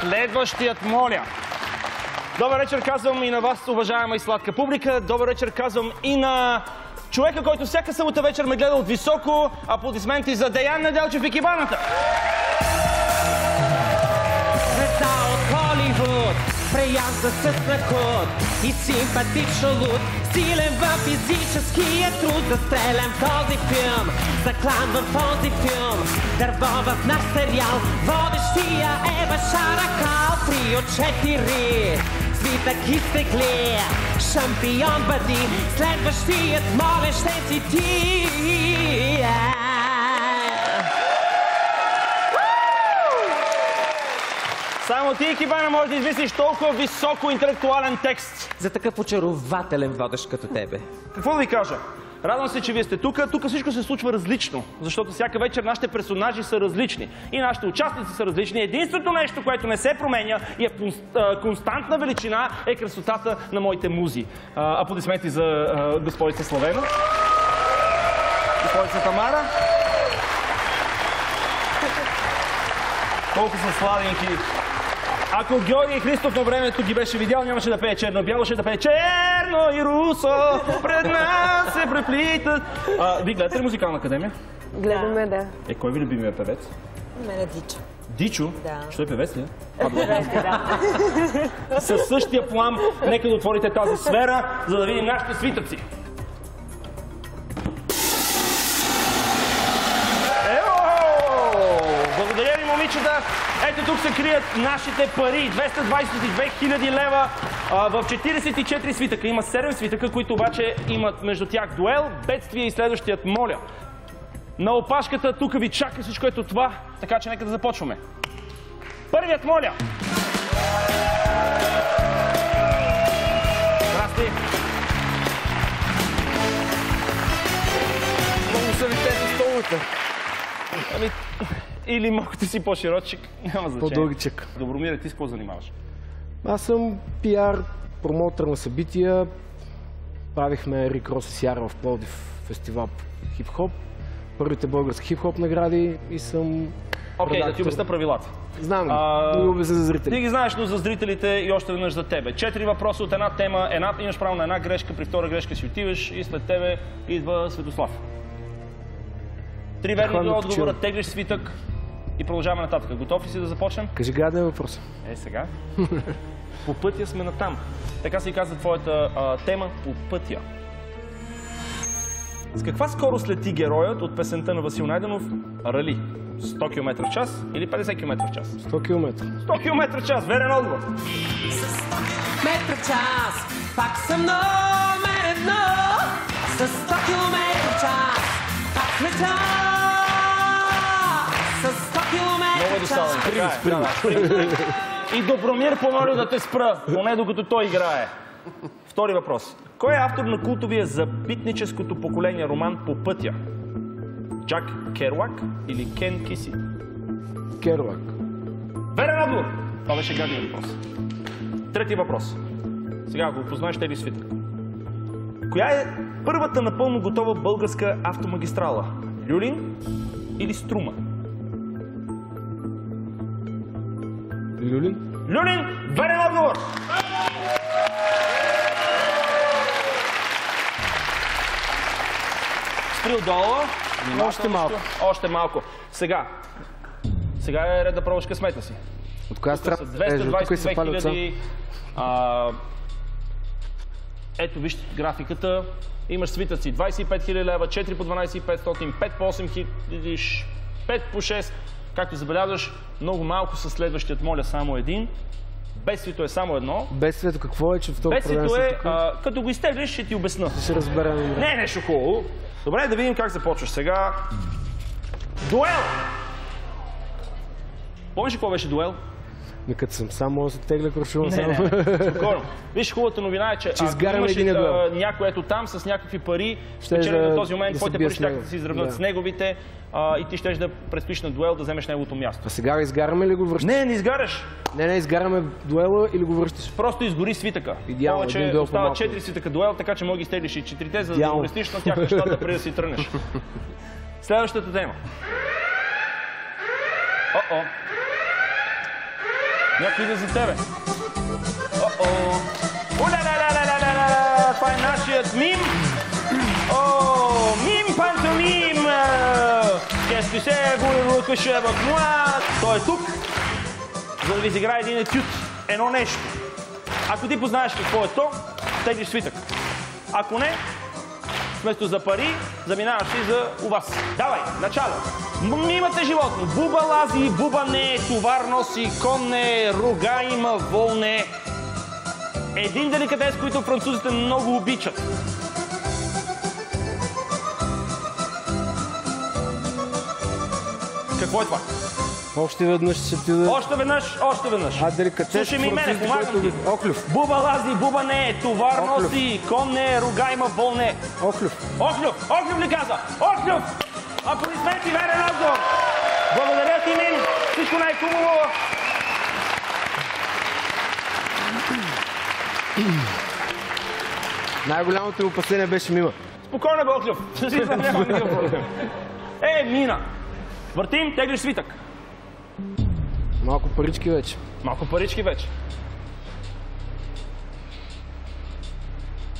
следващият моля. Добър вечер казвам и на вас, уважаема и сладка публика. Добър вечер казвам и на човека, който всяка събота вечер ме гледа от високо. Аплодисменти за Деян Неделчев и Кибаната. Звезда от Холивуд Преязда с наход и симпатично луд Силен в физическия труд Застрелен в този филм Заклан в този филм Дърво в наш сериал Водещия е Башара Три от четири Свитък и стекли Шампион бъди Следващият моля ще си ти Само ти, Кибана, можеш да измислиш толкова високо интелектуален текст. За такъв очарователен водещ като тебе. Какво да ви кажа? Радвам се, че вие сте тук. Тук всичко се случва различно, защото всяка вечер нашите персонажи са различни и нашите участници са различни. Единственото нещо, което не се променя и е константна величина, е красотата на моите музи. Аплодисменти за господица Славена. Господица Тамара. Колко са сладенки. Ако Георги Христов на времето ги беше видял, нямаше да пее черно-бяло, ще да пее черно и русо, пред нас се преплитат. А, ви гледате ли музикална академия? Гледаме, да. Е, кой ви любимия певец? Мене Дичо. Дичо? Да. Що е певец ли? А, добре. Със същия плам, нека да отворите тази сфера, за да видим нашите свитъци. Момичета. Ето тук се крият нашите пари. 222 000 лева а, в 44 свитъка. Има 7 свитъка, които обаче имат между тях дуел, бедствие и следващият моля. На опашката тук ви чака всичко ето това, така че нека да започваме. Първият моля. Здрасти. Много са ви тези столовете. Ами, или малко ти си по-широчик, няма значение. По-дългичък. Добромир, ти с какво занимаваш? Аз съм пиар, промоутър на събития. Правихме Рикрос с Яра в Пловдив фестивал хип-хоп. Първите български хип-хоп награди и съм... Окей, да ти обясня правилата. Знам А, но обясня за Ти зрители. ги знаеш, но за зрителите и още веднъж за тебе. Четири въпроса от една тема, една, имаш право на една грешка, при втора грешка си отиваш и след тебе идва Светослав. Три верни отговора, теглиш свитък и продължаваме нататък. Готов ли си да започнем? Кажи гаден въпрос. Е, сега. по пътя сме натам. Така се и казва твоята а, тема по пътя. С каква скорост лети героят от песента на Васил Найденов Рали? 100 км в час или 50 км в час? 100 км. 100 км в час, верен отговор. метра в час, пак съм номер едно. С 100 км в час, пак сме там. С 100 км Много в час. доставен. Така е. И Добромир помоля да те спра, поне докато той играе. Втори въпрос. Кой е автор на култовия за битническото поколение роман По пътя? Джак Керуак или Кен Киси? Керуак. Верен отговор! Това беше гадния въпрос. Трети въпрос. Сега го познаеш Теди Свитък. Коя е първата напълно готова българска автомагистрала? Люлин или Струма? Люлин? Люлин, верен отговор! Стрил долу. Още малко. Още малко. Сега. Сега е ред да пробваш късмета си. От коя страна? са Е, тук и се 222 палят сам. хиляди. Ето виж графиката. Имаш свитъци 25 хиляди лева, 4 по 12 500, 5 по 8 хиляди, 5 по 6. Както забелязваш, много малко са следващият, моля, само един. Бедствието е само едно. Бедствието какво е, че в този Бедствието е, а, като го изтеглиш, ще ти обясна. Ще разберем. добре. Не е нещо хубаво. Добре, да видим как започваш сега. Дуел! Помниш ли какво беше дуел? Ми като съм сам, мога да се тегля Не, само. не. Виж, хубавата новина е, че, Че ако имаш а, някой ето там с някакви пари, да- на този момент, твоите пари ще да се изравнят Да. с неговите и ти щеш да предстоиш на дуел да вземеш неговото място. А сега изгаряме ли го връщаш? Не, не изгаряш. Не, не, изгаряме дуела или го връщаш? Просто изгори свитъка. Идеално, един Повече дуел остава по-малко. 4 свитъка дуел, така че да ги изтеглиш и четирите, за да улесниш на тях нещата преди да си тръгнеш. Следващата тема. О-о. Някой иде за тебе. О-о. Уля-ля-ля-ля-ля-ля-ля. Това е нашият мим. О, мим пантомим. C'est, горе que je avec moi? Той е тук, за да ви изиграе един етюд. Едно нещо. Ако ти познаеш какво е то, теглиш свитък. Ако не, вместо за пари, заминаваш и за у вас. Давай, начало. М- Имате животно. Буба лази, буба не, товар носи, кон не, рога има, вол не. Един деликатес, който французите много обичат. Какво е това? Още веднъж ще ти да... Още веднъж, още веднъж. А деликатес, Слушай ми мене, помагам ти. Охлюв. Буба лази, буба не, товар Охлюв. носи, кон не, рога има, вол не. Охлюв. Охлюв! Охлюв ли каза? Охлюв! Аплодисменти, верен отговор! Благодаря ти, Мин! Всичко най-хубаво! Най-голямото ми опасение беше мима. Спокойно Охлюв! Е, Мина! Въртим, теглиш свитък. Малко парички вече. Малко парички вече.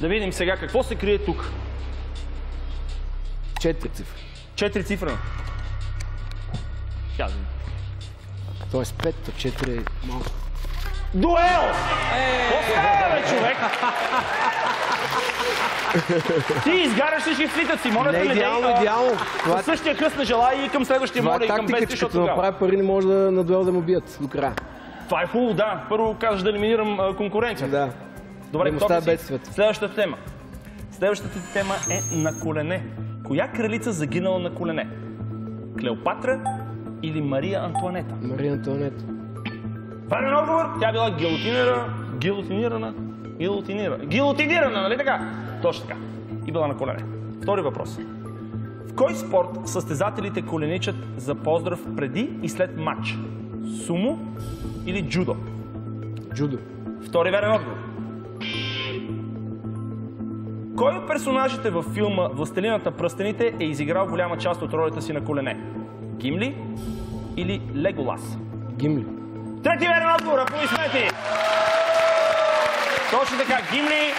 Да видим сега какво се крие тук. Четири цифри. Четири цифра. Тя. Тоест пет, то четири е малко. Дуел! Какво става, бе, човек? Ти изгаряш всички свитъци, моля те, е идеално, идеално. Това, Със същия хъс не желая и към следващия това моля е и към тактика, 200, че защото тогава. направи пари не може да на дуел да му бият до края. Това е хубаво, да. Първо казваш да елиминирам конкуренцията. Да. Добре, готов става си? Следващата тема. Следващата тема е на колене. Коя кралица загинала на колене? Клеопатра или Мария Антуанета? Мария Антуанета. Правилен отговор. Тя била гилотинира, гилотинирана, гилотинира, гилотинирана, нали така? Точно така. И била на колене. Втори въпрос. В кой спорт състезателите коленичат за поздрав преди и след матч? Сумо или джудо? Джудо. Втори верен отговор. Кой от персонажите във филма Властелинът на пръстените е изиграл голяма част от ролята си на колене? Гимли или Леголас? Гимли. Трети верен отговор, аплодисменти! Точно така, Гимли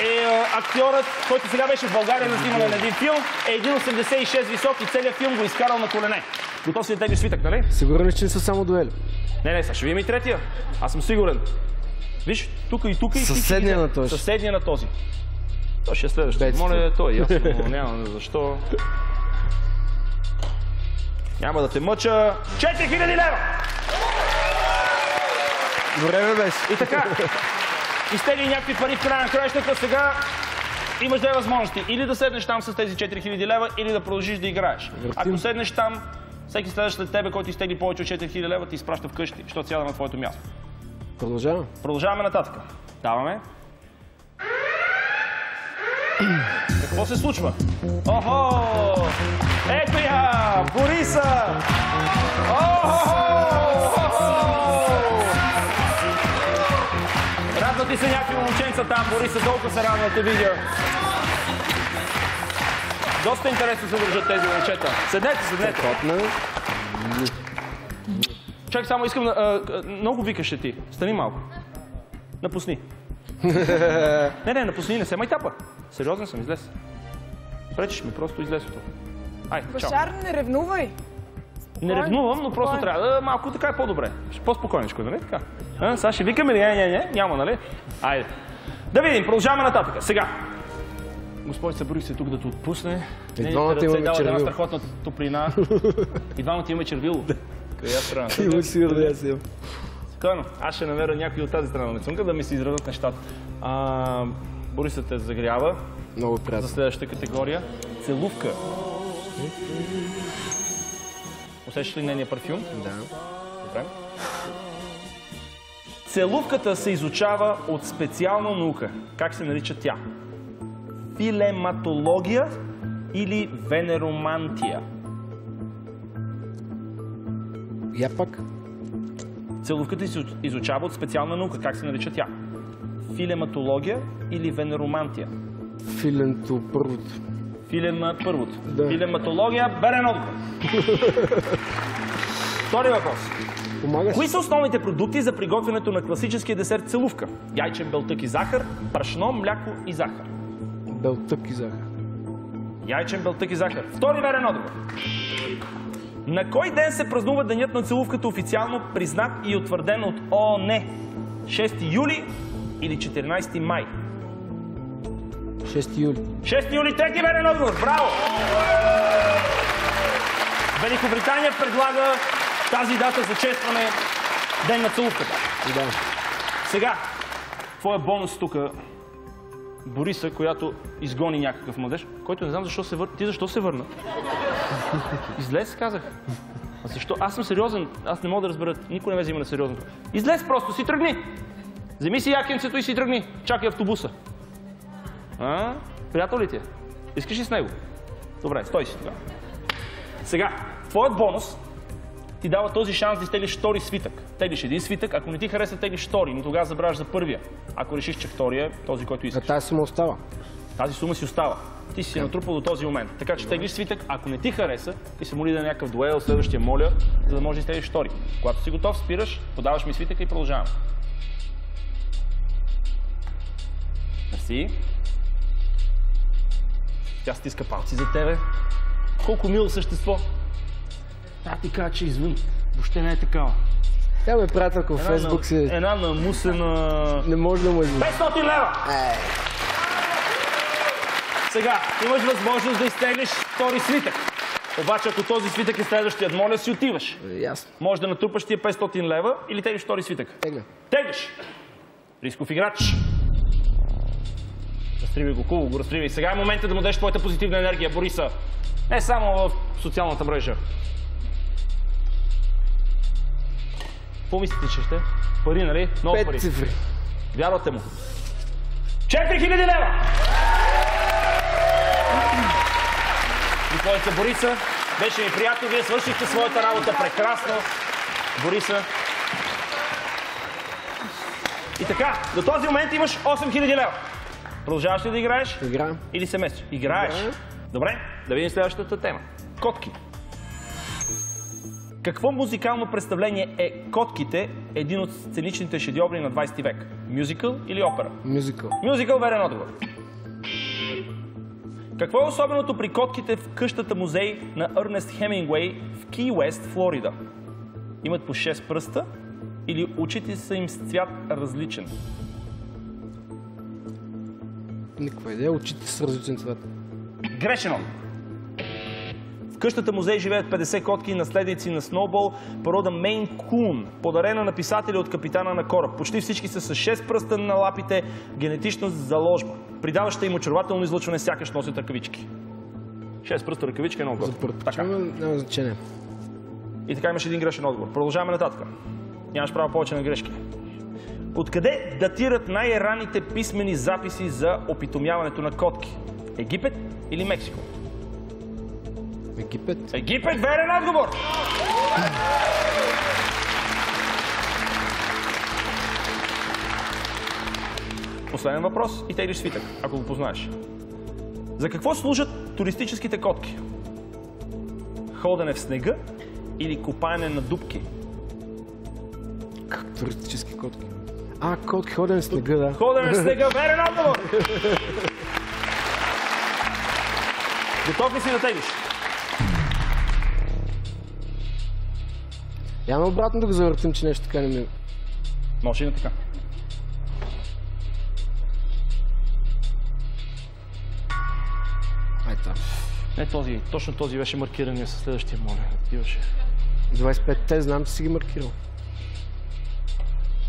е актьорът, който сега беше в България на снимане на един филм, е 1,86 висок и целият филм го е изкарал на колене. Готов си да теглиш свитък, нали? Сигурен ли, че не са само дуели? Не, не, сега ще видим и третия. Аз съм сигурен. Виж, тук и тук и Съседния на този. Съседния на този. Той ще е. Бедствие. Моля, той е ясно, няма защо. Няма да те мъча. 4000 лева! Време беше. И така, изтегли някакви пари в края на краищата, сега имаш две възможности. Или да седнеш там с тези 4000 лева, или да продължиш да играеш. Ако седнеш там, всеки следващ след тебе, който изтегли повече от 4000 лева, ти изпраща вкъщи, защото сяда на твоето място. Продължавам. Продължаваме нататък. Даваме. Какво се случва? Охо! Ето я! Бориса! Охо! Радват ли се някакви момченца там? Бориса толкова се радва да те видя. Доста интересно се държат тези момчета. Седнете, седнете. Чакай само, искам да... а, много викаше ти. Стани малко. Напусни. не, не, напусни, не се майтапа. Сериозен съм, излез. Пречиш ми, просто излез от тук. Айде, чао. Башар, не ревнувай. Не ревнувам, но просто трябва да малко така е по-добре. По-спокойничко, нали така? А, сега ще викаме ли? Не, не, не, няма, нали? Айде. Да видим, продължаваме нататък. Сега. Господи, събори се тук да те отпусне. И двамата ръце имаме дават една страхотна топлина. И двамата имаме червило. Къде е страна? Има аз имам. Спокойно. Аз ще намеря някой от тази страна на цунка да ми се изредат нещата. А, Бориса те загрява Много за приятно. следващата категория. Целувка. Усещаш ли нейния парфюм? Да. Добре. Целувката се изучава от специална наука. Как се нарича тя? Филематология или венеромантия? Я пак. Целувката се изучава от специална наука. Как се нарича тя? Филематология или венеромантия? Филенто първото. Филема първото. Да. Филематология, берен отговор. Втори въпрос. Помага Кои са основните продукти за приготвянето на класическия десерт целувка? Яйчен белтък и захар, брашно, мляко и захар. Белтък и захар. Яйчен белтък и захар. Втори верен отговор. На кой ден се празнува Денят на целувката официално признат и утвърден от ООН? 6 юли или 14 май? 6 юли. 6 юли, трети верен отговор. Браво! Великобритания предлага тази дата за честване Ден на целувката. Да. Сега, твоя бонус тук, Бориса, която изгони някакъв младеж, който не знам защо се върна. Ти защо се върна? Излез, казах. А защо? Аз съм сериозен. Аз не мога да разбера. Никой не ме взима на сериозно. Излез просто, си тръгни. Вземи си якенцето и си тръгни. Чакай автобуса. А? Приятел ли ти е? Искаш ли с него? Добре, стой си тогава. Сега, твоят бонус ти дава този шанс да изтеглиш втори свитък. Теглиш един свитък, ако не ти хареса, теглиш втори, но тогава забравяш за първия. Ако решиш, че втория е този, който А искаш. тази сума остава. Тази сума си остава. Ти си се натрупал до този момент. Така че теглиш свитък, ако не ти хареса, ти се моли да е някакъв дуел, следващия моля, за да можеш да изтеглиш втори. Когато си готов, спираш, подаваш ми свитъка и продължаваме. Мерси. Тя стиска палци за тебе. Колко мило същество. А ти кажа, че извън. Въобще не е такава. Тя ме е приятелка в Фейсбук на- си. Една намусена... Не може да му извини. 500 лева! Сега, имаш възможност да изтеглиш втори свитък. Обаче, ако този свитък е следващият, моля си отиваш. Ясно. Може да натрупаш тия 500 лева или теглиш втори свитък. Тегля. Теглиш! Рисков играч. Разтривай го, хубаво го разтривай. Сега е момента да му дадеш твоята позитивна енергия, Бориса. Не само в социалната мрежа. Какво мислите, че ще? Пари, нали? Много пари. Пет цифри. Вярвате му. 4000 лева! Госпожица Бориса, беше ми приятно. Вие свършихте своята работа прекрасно. Бориса. И така, до този момент имаш 8000 лева. Продължаваш ли да играеш? Играем. Или се местиш? Играеш. Играем. Добре, да видим следващата тема. Котки. Какво музикално представление е Котките, един от сценичните шедьоври на 20 век? Мюзикъл или опера? Мюзикъл. Мюзикъл, верен отговор. Какво е особеното при котките в къщата музей на Ернест Хемингуей в Ки Уест, Флорида? Имат по 6 пръста или очите са им с цвят различен? Никаква идея. Очите с различен цвят. Грешен отговор. Къщата музей живеят 50 котки, наследници на Сноубол, порода Мейн Кун, подарена на писателя от капитана на кораб. Почти всички са с 6 пръста на лапите, генетична заложба. Придаваща им очарователно излъчване, сякаш носят ръкавички. 6 пръста ръкавичка е много За готино. първо. Така. Няма значение. И така имаш един грешен отговор. Продължаваме нататък. Нямаш право повече на грешки. Откъде датират най-ранните писмени записи за опитомяването на котки? Египет или Мексико? Египет. Египет, верен отговор! Последен въпрос и теглиш свитък, ако го познаеш. За какво служат туристическите котки? Ходене в снега или копаене на дубки? Как туристически котки. А, котки ходен в снега, да. Ходене в снега, верен отговор! Готов ли си да теглиш? Няма обратно да го завъртим, че нещо така не ми... Може и на така. Ай, там. Не този, точно този беше маркирания със следващия моля. Отиваше. 25-те знам, че си ги маркирал.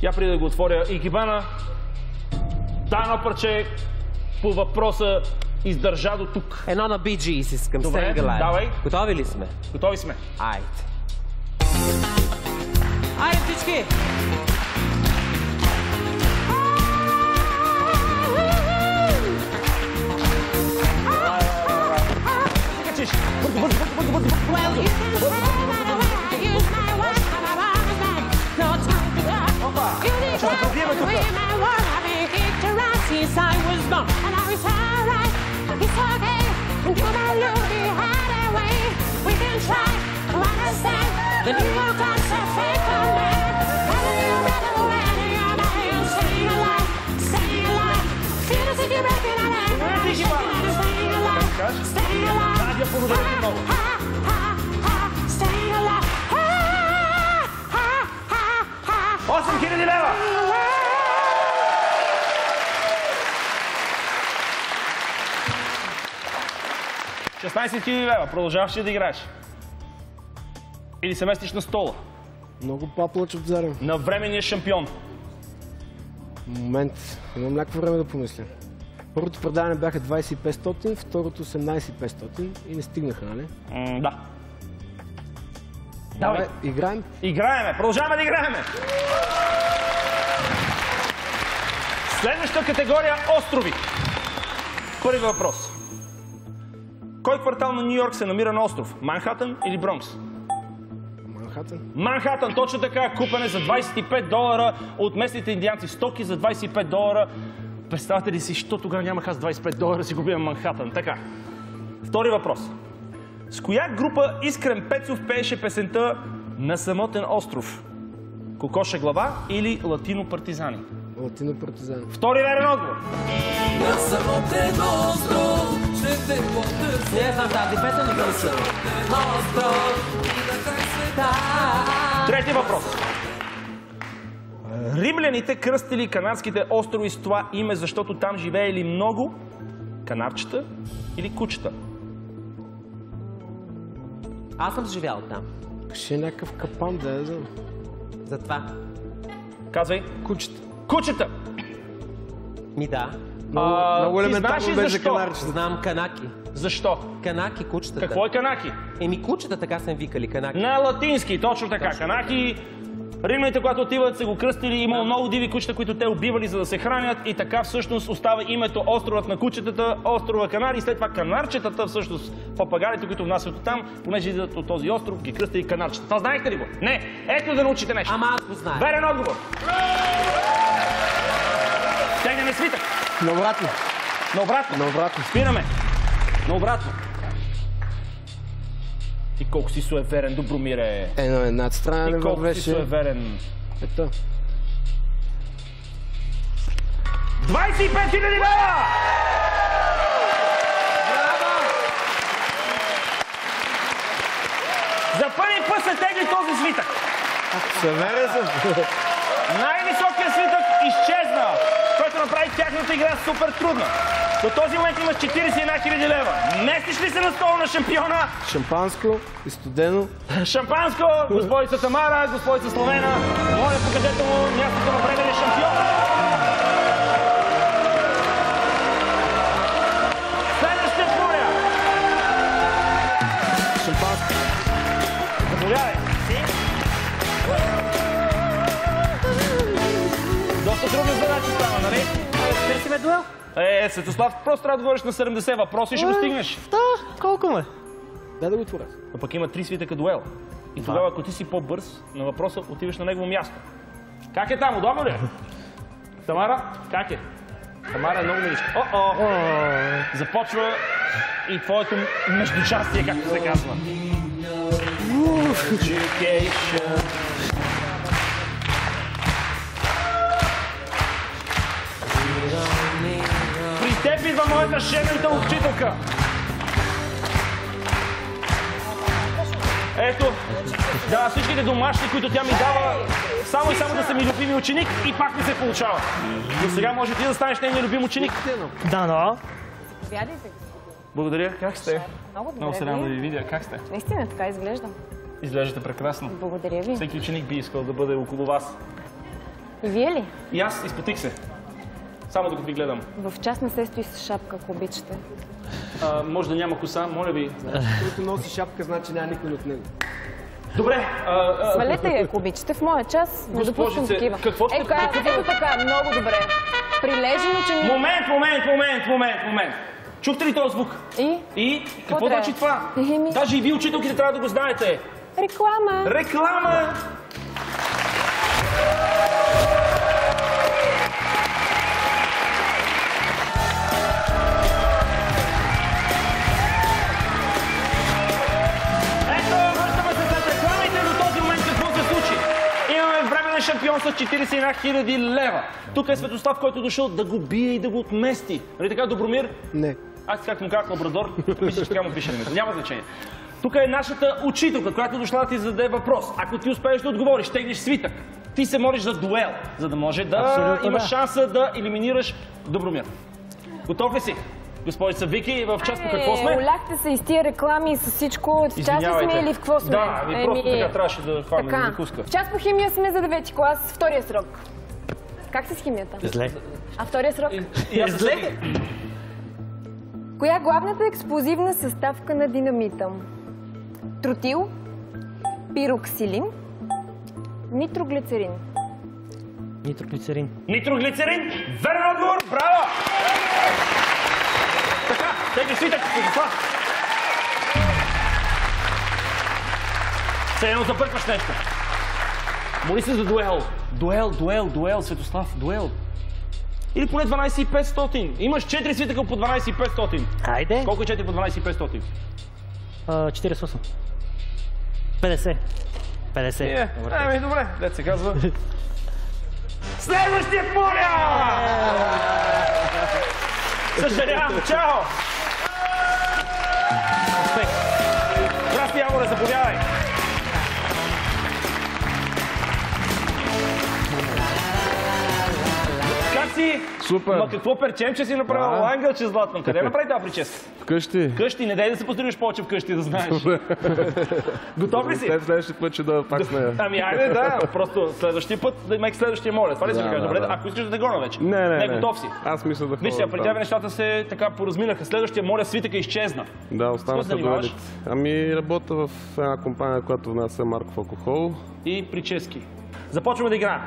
Я преди да го отворя екипана, да, едно парче по въпроса издържа до тук. Едно на Bee Gees искам. Добре, давай. Готови ли сме? Готови сме. Айде. Arif Tüçki. Kaçış. Vurdu, vurdu, vurdu, vurdu, vurdu. Well, you can say that I use my words. No time to my since I was born. And I was alright, it's okay. The way. We can try Благодаря ти много. Alive. 8000 лева! Шестнайсет хиляди лева. Продължаваш ли да играеш? Или се местиш на стола? Много по-плъч от зарем. На временния шампион. Момент. Имам някакво време да помисля. Първото предаване бяха 2500, второто 18500 и не стигнаха, нали? М, да. Давай. Давай, играем. Играеме. Продължаваме да играеме. Следваща категория острови. Първи въпрос. Кой квартал на Нью Йорк се намира на остров? Манхатън или Бронкс? Манхатън. Манхатън, точно така, купене за 25 долара от местните индианци. Стоки за 25 долара. Представете ли си, що тогава нямах аз 25 долара да си купя Манхатън? Така. Втори въпрос. С коя група Искрен Пецов пееше песента на самотен остров? Кокоша глава или Латино партизани? Латино партизан. Втори верен отговор. На самотен остров ще те потърся. Не знам тази песен, не съм. Остров и на край света. Трети въпрос. Римляните кръстили канарските острови с това име, защото там живеели много канарчета или кучета. Аз съм живял там. Ще е някакъв капан да е за Затова. Казвай. кучета. Кучета! Ми да. Много, А, много ти елементарно беше канарчета. Знам канаки. Защо? Канаки, кучетата. Какво е канаки? Еми кучета така са им викали, канаки. На латински, точно така. Канаки, римляните, когато отиват, са го кръстили, имало много диви кучета, които те убивали, за да се хранят и така всъщност остава името островът на кучетата, острова Канари и след това канарчетата, всъщност папагалите, които внасят от там, понеже идват от този остров, ги кръстили канарчета. Това знаете ли го? Не! Ето да научите нещо. Ама аз го знае. Верен отговор. Стегне не свитък. Наобратно. Наобратно. Наобратно. Спираме. Наобратно. Ти колко си суеверен, Добромире. Едно една страна не си вървеше. суеверен. Ето. 25 хиляди лева! За първи път се тегли този свитък. Съверен съм. Най-високият свитък изчезна, който направи тяхната игра супер трудна. До този момент имаш 41 хиляди лева. Местиш ли се на стола на шампиона? Шампанско и студено. Шампанско, господица Тамара, господица Словена. Моля, покажете му мястото на временния шампион. Следващия броя. Шампанско. Заповядай. Доста трудна задача става, нали? Те си ме дуел? Е, Светослав, просто трябва да отговориш на 70 въпроса и ще го стигнеш. Да, колко ме? Дай да го отворя. Но пък има три свитъка дуел. И тогава, ако ти си по-бърз на въпроса, отиваш на негово място. Как е там? Удобно ли е? Тамара, как е? Тамара е много миличка. О-о! Започва и твоето междучастие, както се казва. Education. Теб идва моята шемената учителка. Ето, да, всичките домашни, които тя ми дава, само и само да са ми любими ученик и пак не се получава. Но сега може ти да станеш нейния любим ученик. Да, но. Заповядайте. Благодаря. Как сте? Много добре. Много се радвам да ви видя. Как сте? Наистина така изглеждам. Изглеждате прекрасно. Благодаря ви. Всеки ученик би искал да бъде около вас. И вие ли? И аз изпотих се. Само докато ви гледам. В час не се стои с шапка, ако обичате. А, може да няма коса, моля ви. Който носи шапка, значи няма никой от него. Добре. А, а, Свалете я, ако обичате. В моя час не допускам такива. какво сте- Ето така, какво- ето така, много добре. Прилежен ученик. момент, момент, момент, момент, момент. Чухте ли този звук? И И какво значи това? Еми. Даже и вие, учителките, трябва да го знаете. реклама. Реклама! 41 000 лева. Тук е Светослав, който е дошъл да го бие и да го отмести. Нали така, Добромир? Не. Аз как му казах лабрадор, мисля, че така му пише името. Няма значение. Тук е нашата учителка, която дошла да ти зададе въпрос. Ако ти успееш да отговориш, теглиш свитък, ти се молиш за дуел, за да може да Абсолютно имаш да. шанса да елиминираш Добромир. Готов ли си? Госпожица Вики, в част по какво сме? Е, Оляхте се и с тия реклами и с всичко. В част сме или в какво сме? Да, ами просто така трябваше да хванем така. закуска. В част по химия сме за девети клас, втория срок. Как се с химията? Зле. А втория срок? Зле. Коя е главната експлозивна съставка на динамита? Тротил, пироксилин, нитроглицерин. Нитроглицерин. Нитроглицерин. Верен отговор. Браво! Така, тегли свитък, Светослав. Все едно забъркваш нещо. Моли се за дуел. Дуел, дуел, дуел, Светослав, дуел. Или поне 12,500. Имаш 4 свитъка по 12,500. Хайде. Колко е 4 по 12,500? А, 48. 50. 50. Е, ами добре, дет се казва. Следващия моля! Съжалявам, чао! Здрасти, Яворе, заповядай! Как? Супер. Ма какво перчемче си направил? Да. Ангелче златно. Къде направи тази прическа? Вкъщи. Къщи, не дай да се поздравиш повече вкъщи, да знаеш. Готов ли си? След следващия път ще дойда пак с нея. Ами айде, да, просто следващия път да имайки следващия моля. Това ли си Да, да, Добре, да. ако искаш да те гона вече. Не, не, Не, не. готов си. Аз мисля да Виж сега, ходя при тебе нещата се така поразминаха. Следващия моля свитъка изчезна. Да, останаха се дуелите. Ами работя в една компания, която внася марков алкохол. И прически. Започваме да играем.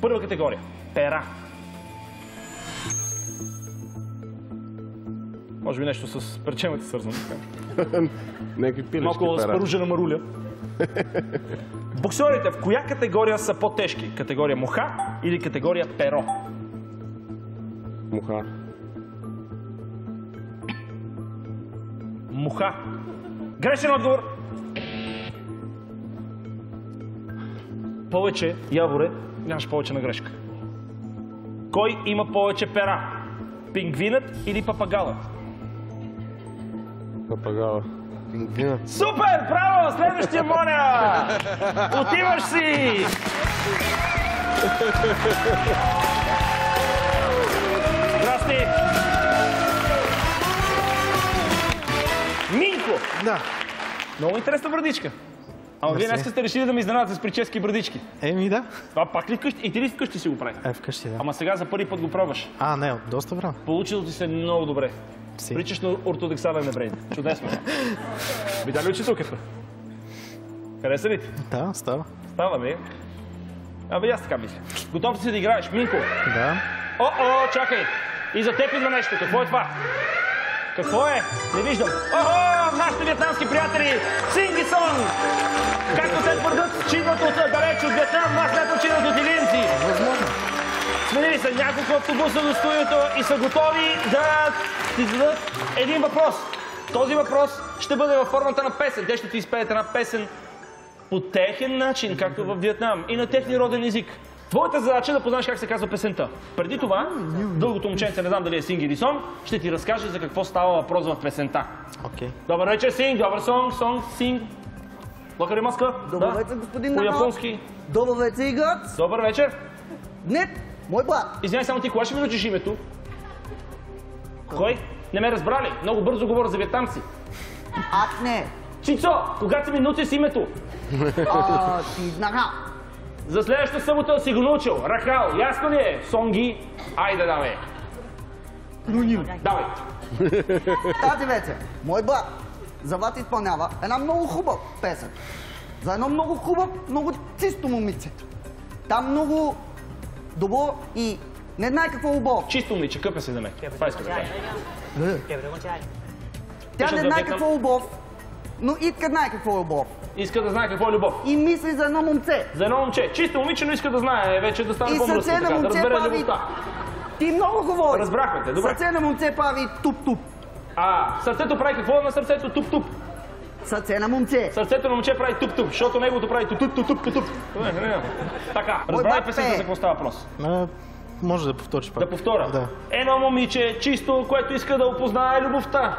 Първа категория. Пера. Може би нещо с перчемата свързано. Някакви пилешки Малко пера. спаружена маруля. Боксерите в коя категория са по-тежки? Категория муха или категория перо? Муха. Муха. Грешен отговор. Повече, Яворе, нямаш повече на грешка. Кой има повече пера? Пингвинът или папагалът? Папагала. Пингвина. Супер! Браво! Следващия моля! Отиваш си! Здрасти! Минко! Да. Много интересна брадичка. Ама вие днес сте решили да ми изненадате с прически и брадички. Еми да. Това пак ли вкъщи? И ти ли вкъщи си го прави? Е, вкъщи, да. Ама сега за първи път го пробваш. А, не, от доста време. Получило ти се много добре. Си. Причаш на ортодоксален еврей. Чудесно. Видя ли учителката? Хареса ли ти? Да, става. Става ми. Абе, аз така мисля. Готов си да играеш, Минко? Да. О-о, чакай! И за теб идва нещо. Какво е това? Какво е? Не виждам. Охо, нашите вьетнамски приятели! Синги Сон! Както те твърдят, че идват от далеч от Вьетнам, аз лето че идват от Илинци. Възможно. Сменили са няколко автобуса до студиото и са готови да ти зададат един въпрос. Този въпрос ще бъде във формата на песен. Те ще ти изпеят една песен по техен начин, както в Виетнам, и на техния роден език. Твоята задача е да познаеш как се казва песента. Преди това, дългото момченце, не знам дали е Синг или Сон, ще ти разкаже за какво става въпрос в песента. Окей. Добър вечер, Синг, добър сонг, сонг, Синг. Лъкари маска? Добър Да. вечер, господин По японски. Добър вечер, играч. Добър вечер. Нет, мой брат. Извинявай, само ти кога ще ми научиш името? Кой? Не ме разбрали. Много бързо говоря за вьетнамци. Аз не. Чицо, когато ми научиш името? А, ти Нахал. За следващата събота си го научил. Рахал, ясно ли е? Сонги, айде давай. Давай. Тази вечер, мой брат за вас изпълнява една много хубава песен. За едно много хубав, много чисто момиче. Там много добро и не знае какво е убаво. Чисто момиче, къпе се за мен. Това иска да кажа. Тя Пише не знае какво е убав, но иска да знае какво е убав. Иска да знае какво е любов. И мисли за едно момче. За едно момче. Чисто момиче, но иска да знае вече да стане И по-мръсно, сърце на да момче разбере прави... любовта. Ти много говориш. Разбрахме те, добре. Сърце на момче прави туп-туп. А, сърцето прави какво на сърцето? Туп-туп. Сърце на момче. Сърцето на момче прави туп-туп, защото неговото прави туп-туп, туп-туп. Така, разбрай песента за какво става въпрос. Може да повториш пак. Да повторя. Да. Едно момиче, чисто, което иска да опознае любовта.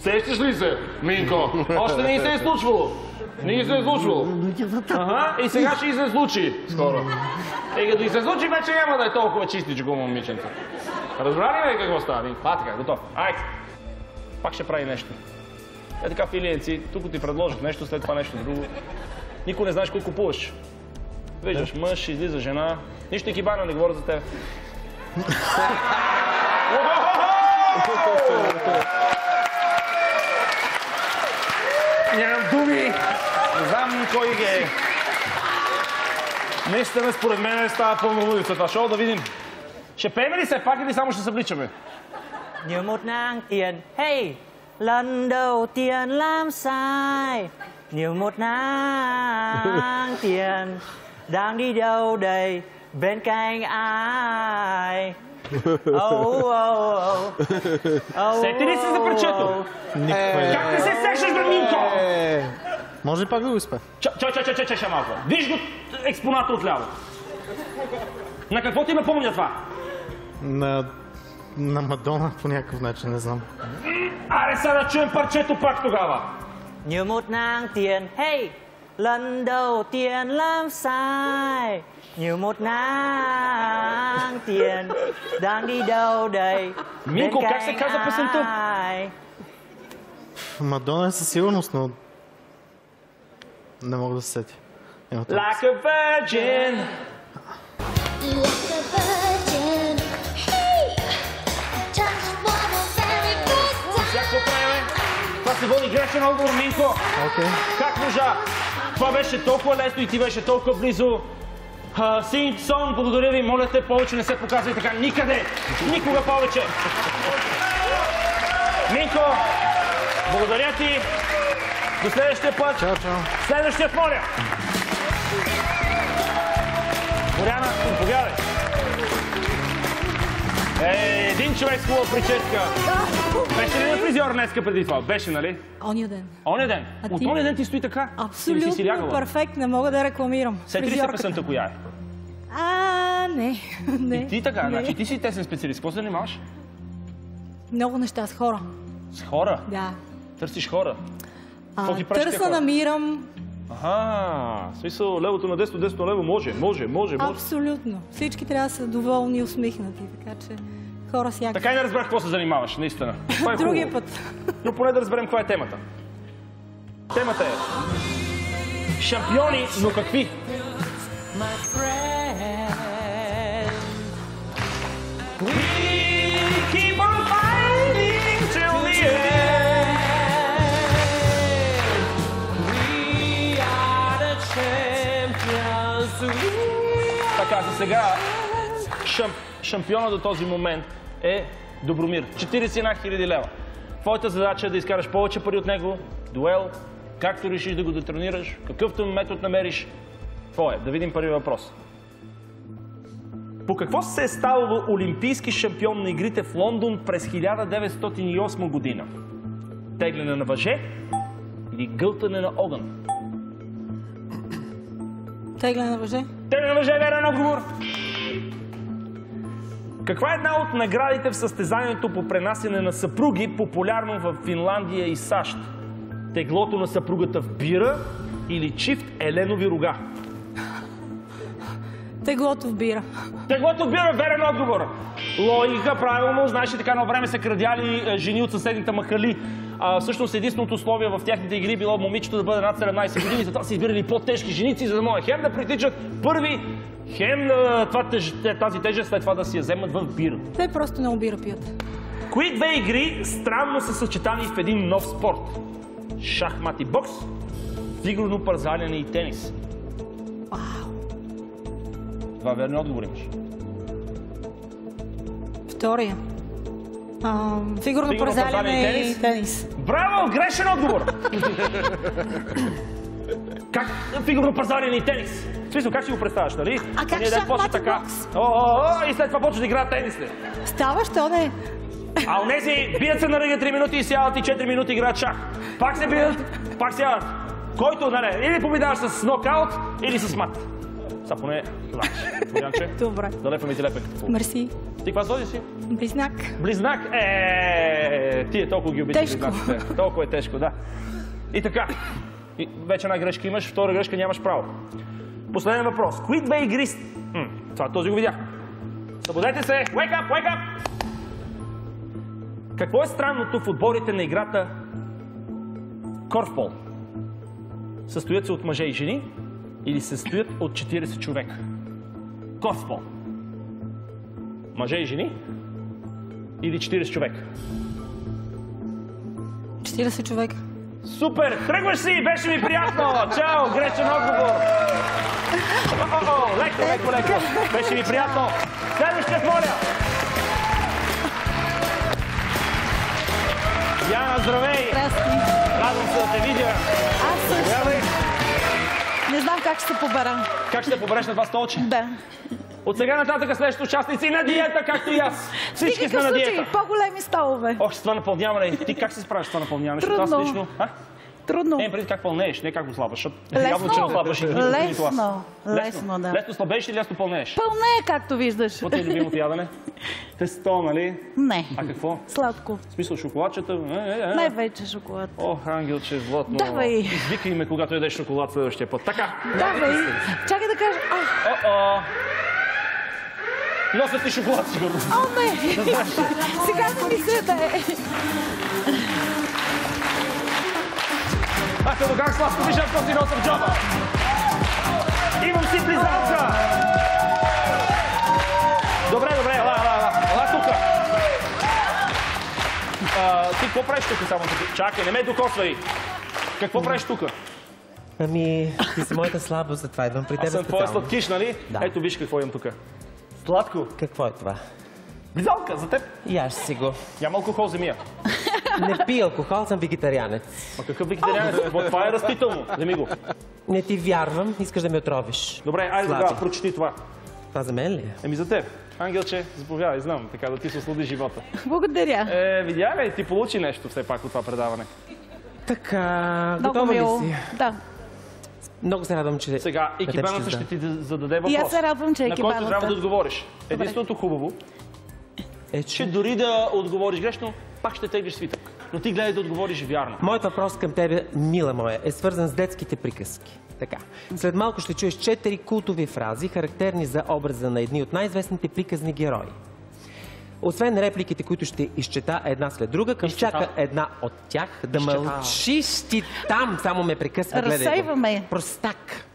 Сещаш ли се, Минко? Още не се е случвало. Не се е случвало. Ага, и сега ще и се случи скоро. И като и се случи, вече няма да е толкова чистичко момиченце. Разбрали ли какво става? А, така, готов. Айде. Пак ще прави нещо. Е така, филиенци, тук ти предложих нещо, след това нещо друго. Никой не знаеш кой купуваш. Виждаш мъж, излиза жена. Нищо екибана, не говоря за теб. Нямам думи. Не знам кой ги е. Наистина, според мен става пълно улица това шоу. Да видим. Ще пеем ли се пак или само ще се вличаме? Như một nàng tiền Hey Lần đầu tiên làm sai Như một nàng tiền Đang đi đâu đây Bên cạnh ai Oh, oh. Oh, Сети ли се за парчето? Никаква Как не се сещаш, бе, Минко? Е, Може ли пак да го изпе? Ча, ча, ча, ча, ча, ча, малко. Виж го експоната отляво. На какво ти напомня това? На, на Мадона по някакъв начин, не знам. Аре сега да чуем парчето пак тогава. Một nàng tiền Hey Lần đầu tiên làm sai Như một nàng tiền Đang đi đâu đây Минко, Bên как се cạnh казва песента? ai? Мадона е със сигурност, но... Не мога да се сетя. Няма толкова. Like a virgin. Like a virgin. Hey, just what a very good time. Всяко време. Това се води грешен отговор, Минко. Окей. Как можа? Това беше толкова лесно и ти беше толкова близо. А, Син Сон, благодаря ви. Моля те, повече не се показвай така никъде. Никога повече. Минко, благодаря ти. До следващия път. Чао, чао. Следващият, моля. Боряна, повядай. Е, един човек с хубава прическа. Беше ли на фризьор днеска преди това? Беше, нали? Ония ден. Оня ден. А От оня ден ти стои така. Си си Абсолютно лягала? перфект, не мога да рекламирам. Сети ли се песента коя е? А, не. не. Ти така, не. значи ти си тесен специалист. Какво се занимаваш? Много неща с хора. С хора. Да. Търсиш хора. А, търса, хора? намирам. Аха, в смисъл левото на десето на лево може, може, може, може. Абсолютно. Всички трябва да са доволни и усмихнати, така че хора всякакви. Така и не разбрах какво се занимаваш, наистина. Това е Другия хубаво. път. Но поне да разберем каква е темата. Темата е шампиони, но какви? My friend Така, за сега шам, шампиона до този момент е Добромир. 41 000 лева. Твоята задача е да изкараш повече пари от него, дуел, както решиш да го детренираш, какъвто метод намериш. Твое. Да видим първи въпрос. По какво се е ставало олимпийски шампион на игрите в Лондон през 1908 година? Тегляне на въже или гълтане на огън? Тегляне на въже. Тегляне на въже е верен отговор. Каква е една от наградите в състезанието по пренасене на съпруги, популярно в Финландия и САЩ? Теглото на съпругата в бира или чифт еленови рога? Теглото в бира. Теглото в бира, верен отговор. Логика, правилно. Знаеш ли, така на време са крадяли е, жени от съседните махали. А, всъщност единственото условие в тяхните игри било момичето да бъде над 17 години, затова са избирали по-тежки женици, за да могат хем да притичат първи, хем това, тази тежест след това да си я вземат в бира. Те просто не обира пият. Кои две игри странно са съчетани в един нов спорт? Шахмат и бокс, фигурно парзаляне и тенис. Два верни отговори имаш. Втория. А, фигурно парзаляне и тенис? тенис. Браво! Грешен отговор! как фигурно парзаляне и тенис? В смисъл, как си го представяш, нали? А как Ние да шахмат почва така. бокс? О, о, о, и след това почва да играят тенис. ли? Става, що не? А онези бият се на ръга 3 минути и сядат и 4 минути играят шах. Пак се бият, пак сядат. Който, нали, или победаваш с нокаут, или с мат. Са поне лач. Боянче? Добре. Да лепаме ти лепен. Мерси. Ти каква зоди си? Близнак. Близнак? Е, ти е толкова ги обичаш Тежко. близнаците. Толкова е тежко, да. И така. И вече една грешка имаш, втора грешка нямаш право. Последен въпрос. Кои две игри... М, това този го видяхме. Събудете се! Wake up, wake up! Какво е странното в отборите на играта Корфбол? Състоят се от мъже и жени или се състоят от 40 човека? Корфбол. Мъже и жени или 40 човека? 40 човека. Супер! Тръгваш си! Беше ми приятно! Чао! Грешен отговор! О-о-о! Леко, леко, леко! Беше ми приятно! Следващият, моля! Яна, здравей! Здрасти. Радвам се да те видя! Как ще се побера. Как ще те побереш на това столче? Да. От сега нататък следващите участници на диета, както и аз. Всички сме на диета. по-големи столове. Ох, с това напълняване. Ти как се справиш с това напълняване? Защото аз Трудно. лично... А? Трудно. Не, преди как пълнееш, не как го слабаш, Лесно. явно, че слабаш аз. Лесно. Лесно, да. Лесно слабееш или лесно пълнееш? Пълне както виждаш. Какво ти е любимото ядене? Тесто, нали? Не. А какво? Сладко. В смисъл шоколадчета? Е, е, е. Най-вече шоколад. Ох, ангелче, златно. Давай. Извикай ме, когато ядеш шоколад следващия път. Така. Давай. Чакай да кажа. О-о. Носят ти шоколад, сигурно. О, не. Сега не мисля да е. А като как сладко виждам този носъм в джоба. Имам си близанка. Добре, добре, ела, ела, ела. Ела тука. А, ти какво правиш тук само? Чакай, не ме докосвай. Какво правиш тук? Ами, ти си моята слабост, затова идвам при теб Аз съм твоя сладкиш, нали? Да. Ето виж какво имам тук. Сладко. Какво е това? Близалка за теб. Яш си го. Няма алкохол, земия. Не пия алкохол, съм вегетарианец. Ма какъв вегетарианец? Това е растително. Вземи го. Не ти вярвам, искаш да ме отровиш. Добре, айде тогава, прочети това. Това за мен ли е? Еми за теб. Ангелче, заповядай, знам, така да ти се ослади живота. Благодаря. Е, видя ли, ти получи нещо все пак от това предаване. Така, Много готова ли си? Да. Много се радвам, че... Сега, екипената ще ти да- зададе въпрос. И аз се радвам, че На който трябва да отговориш. Единственото хубаво, Е, че дори да отговориш грешно, пак ще теглиш свитък. Но ти гледай да отговориш вярно. Моят въпрос към тебе, мила моя, е свързан с детските приказки. Така. След малко ще чуеш четири култови фрази, характерни за образа на едни от най-известните приказни герои. Освен репликите, които ще изчета една след друга, към всяка една от тях да Изчета. мълчиш ти там, само ме прекъсва. Разсейваме. Простак.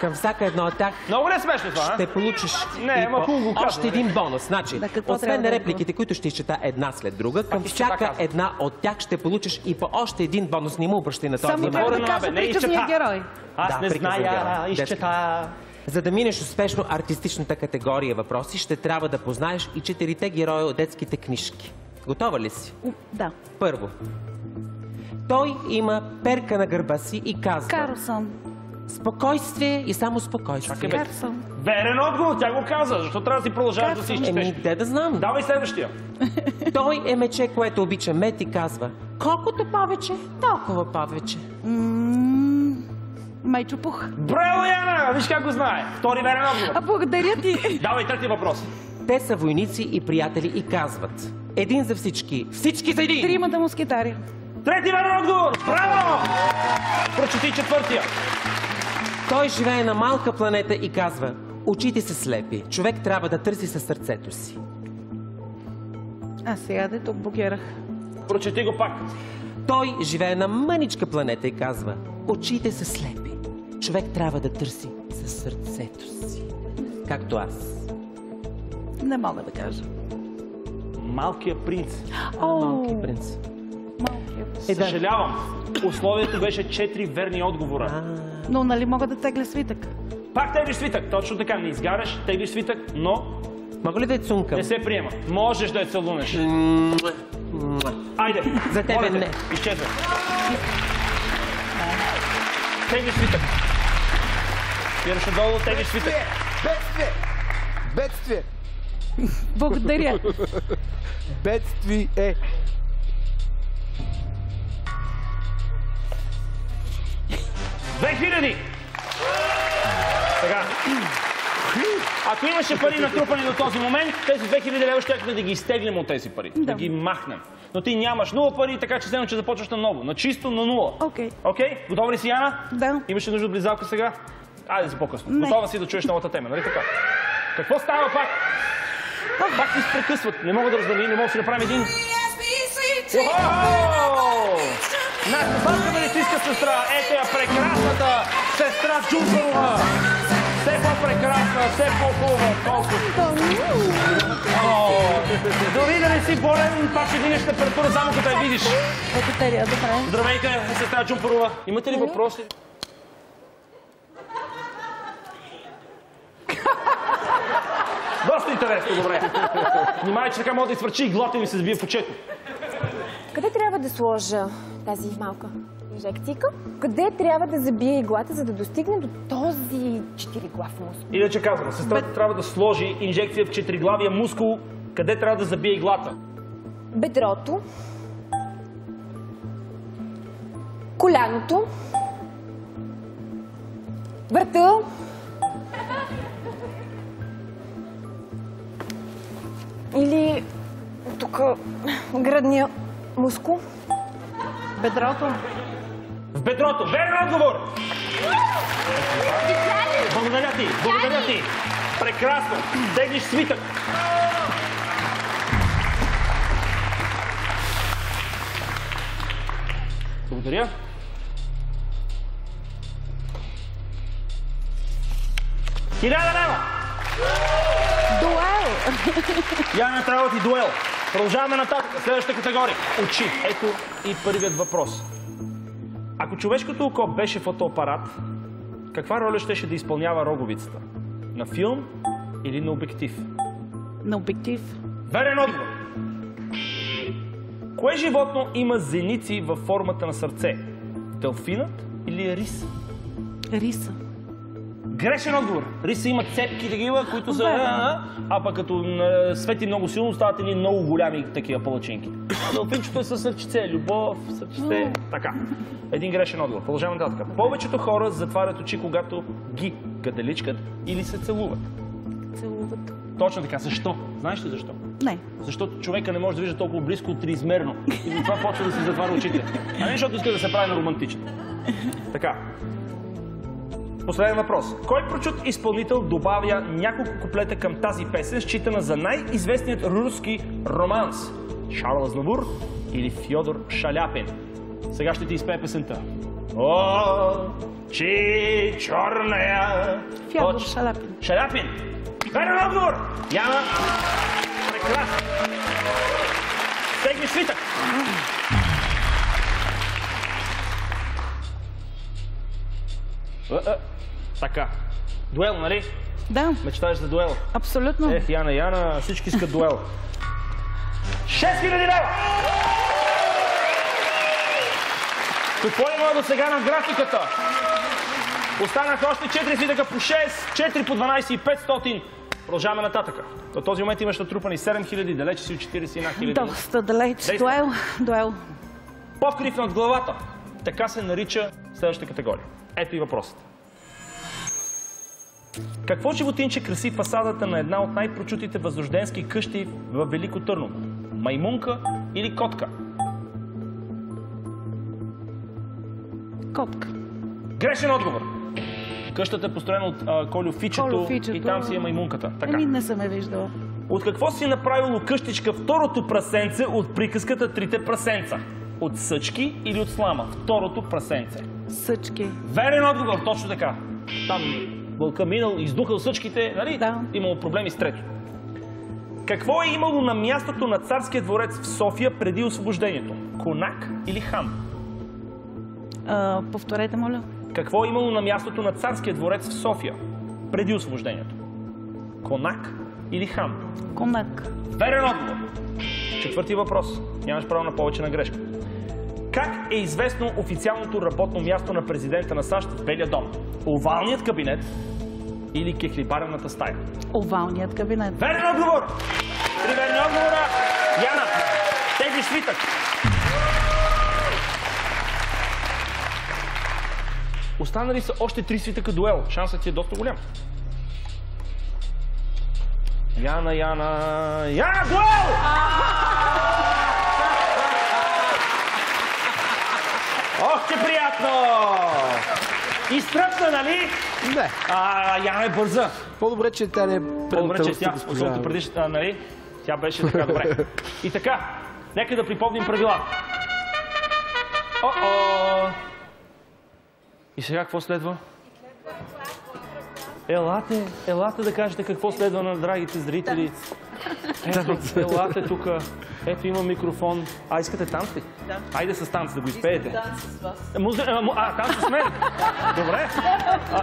Към всяка една от тях Много не е смешно това, а? ще получиш Не, хубаво го още нали? един бонус. Значи, какво трябва освен да репликите, които ще изчета една след друга, към изчета, всяка една от тях ще получиш и по още един бонус. Не му обръщай на това Само внимание. трябва да Отворено, бе, кажа не приказния изчета. герой. Аз Да, не приказен зная, герой. изчета. За да минеш успешно артистичната категория въпроси, ще трябва да познаеш и четирите герои от детските книжки. Готова ли си? У, Да. Първо. Той има перка на гърба си и казва Карлсон. Спокойствие и само спокойствие. Чакай, бе. Верен отговор, тя го каза. Защо трябва да си продължаваш да си изчетеш? Еми, де да знам. Давай следващия. Той е мече, което обича мед и казва Колкото повече, толкова повече. Майчо Пух. Браво, Яна! Виж как го знае. Втори верен отговор. А благодаря ти. Давай трети въпрос. Те са войници и приятели и казват Един за всички, всички за един! Тримата мускетари. Трети верен отговор! Браво! Прочети четвъртия. Той живее на малка планета и казва Очите са слепи, човек трябва да търси със сърцето си. А сега да тук блокирах. Прочети го пак. Той живее на мъничка планета и казва Очите са слепи, човек трябва да търси със сърцето си. Както аз. Не мога да кажа. Малкият принц. О, Малки принц. малкия. Е, да. Съжалявам. Условието беше четири верни отговора. Но нали мога да тегля свитък? Пак теглиш свитък. Точно така. Не изгаряш, теглиш свитък, но Мога ли да е цункам? не се приема. Можеш да я целунеш. Айде. За тебе не. Изчезвай. Теглиш свитък. Спираш отдолу, теглиш свитък. Бедствие! Бедствие! Благодаря. Бедствие! Две хиляди! Ако имаше пари натрупани до този момент, тези 2000 лева ще да ги изтеглим от тези пари. Да. ги махнем. Но ти нямаш нула пари, така че вземам, че започваш на ново. На чисто, на нула. Окей. Окей? Готова ли си, Яна? Да. Имаше нужда от близалка сега? Айде за по-късно. Готова си да чуеш новата тема, нали така? Какво става пак? Пак ни изпрекъсват. Не мога да разбера, не мога да си направим един... Охо! Нашата сладка медицинска сестра, ето я прекрасната сестра Джумбарова. Все по-прекрасна, все по-хубава, колкото. О, Дори да не си болен, пак ще дигнеш температура, само като я видиш. Благодаря, добре. Здравейте, сестра Джумпарова. Имате ли въпроси? Доста интересно, добре. Внимай, че така мога да изфърчи и глота ми се сбие в очето. Къде трябва да сложа тази малка инжекцийка? Къде трябва да забия иглата, за да достигне до този четириглав мускул? Иначе казвам, сестрата трябва да сложи инжекция в четириглавия мускул, къде трябва да забие иглата. Бедрото, коляното, врата, или тук гръдния мускул. Бедрото. В бедрото. Верен отговор! Благодаря ти, благодаря ти. Прекрасно. Теглиш свитък. Благодаря. Хиляда лева! Дуел! Яна, трябва ти дуел. Продължаваме нататък. Следващата категория. Очи. Ето и първият въпрос. Ако човешкото око беше фотоапарат, каква роля щеше да изпълнява роговицата? На филм или на обектив? На обектив. Верен отговор. Кое животно има зеници във формата на сърце? Делфинът или рис? Риса. Грешен отговор. Риса имат цепки такива, които са... Верно. а, пък като свети много силно, стават едни много голями такива палачинки. Делфинчето е със сърчице. Любов, сърчице. Така. Един грешен отговор. Продължаваме нататък. Повечето хора затварят очи, когато ги гаделичкат или се целуват. Целуват. Точно така. Защо? Знаеш ли защо? Не. Защото човека не може да вижда толкова близко триизмерно. И затова почва да си затваря очите. А не защото иска да се прави на романтичен. Така. Последен въпрос. Кой прочут изпълнител добавя няколко куплета към тази песен, считана за най-известният руски романс? Шарл Азнавур или Фьодор Шаляпин? Сега ще ти изпее песента. О, чи черная... Фьодор Оч- Шаляпин. Шаляпин! Верен отговор! Яна, прекрасно! Тегни свитък! Е, е, Така. Дуел, нали? Да, Мечтаеш за дуел. абсолютно. Ех, Яна, Яна, всички искат дуел. 6000 лева! Какво има до сега на графиката? Останаха още 4 свитъка по 6, 4 по 12 и 500. Продължаваме нататъка. До този момент имаш натрупани 7000, далече си от 41 хиляди. Доста далеч. Дуел. Дуел. Покрив над главата. Така се нарича следващата категория. Ето и въпросът. Какво животинче краси фасадата на една от най-прочутите възрожденски къщи в Велико Търново? Маймунка или котка? Котка. Грешен отговор. Къщата е построена от а, Колю Фичето, Колю Фичето. и там си е маймунката. Така. Еми, не съм я виждала. От какво си направило къщичка второто прасенце от приказката Трите прасенца? От съчки или от слама? Второто прасенце. Съчки. Верен отговор, точно така. Там вълка минал, издухал съчките, нали? Да. Имало проблеми с трето. Какво е имало на мястото на царския дворец в София преди освобождението? Конак или хан? А, повторете, моля. Какво е имало на мястото на царския дворец в София преди освобождението? Конак или хан? Конак. Верен отговор. Четвърти въпрос. Нямаш право на повече на грешка. Как е известно официалното работно място на президента на САЩ в Белия дом? Овалният кабинет или кехлибарената стая? Овалният кабинет. Верен отговор! Три верни отговора. Яна, тегли свитък. Останали са още три свитъка дуел. Шансът ти е доста голям. Яна, Яна, Яна! Ох, че приятно! Изтръпна, нали? Не. А, Яна е бърза. По-добре, че тя не е По-добре, че тя, защото преди, а, нали? Тя беше така добре. И така, нека да припомним правила. О-о! И сега какво следва? Елате, елате да кажете какво следва на драгите зрители. Ето, елате тук. Ето има микрофон. А, искате танц ли? Да. Айде с танц да го изпеете. Танц с вас. А, му- а, танц с мен? Добре.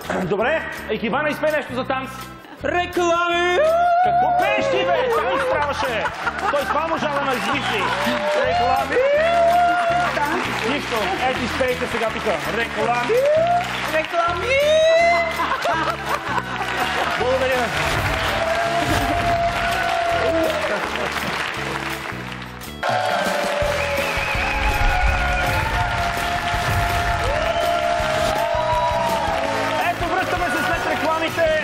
А, добре. Екивана изпе нещо за танц. Реклами! Какво пееш ти, бе? Танц трябваше. Той това можа да измисли. Реклами. Нищо. Ето изпейте сега тук. Реклами. Реклами! Благодаря. Ето, връщаме се след рекламите.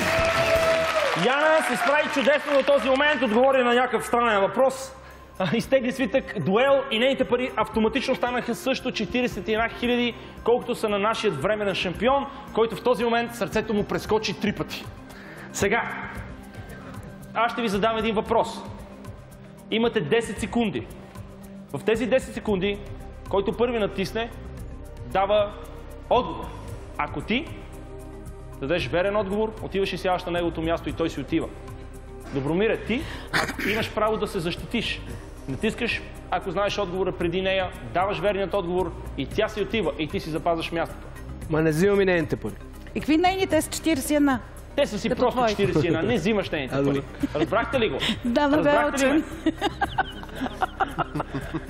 Яна се справи чудесно до този момент, отговори на някакъв странен въпрос. Изтегли свитък дуел и нейните пари автоматично станаха също 41 000, колкото са на нашия временен шампион, който в този момент сърцето му прескочи три пъти. Сега, аз ще ви задам един въпрос. Имате 10 секунди. В тези 10 секунди, който първи натисне, дава отговор. Ако ти дадеш верен отговор, отиваш и сядаш на неговото място и той си отива. Добромире, ти имаш право да се защитиш. Натискаш, ако знаеш отговора преди нея, даваш верният отговор и тя си отива и ти си запазваш мястото. Ма не взимам и нейните пари. И какви нейните с 41? Те са си Като просто твоите. 41, не взимаш нейните пари. Разбрахте ли го? Да, Разбрахте ли ме?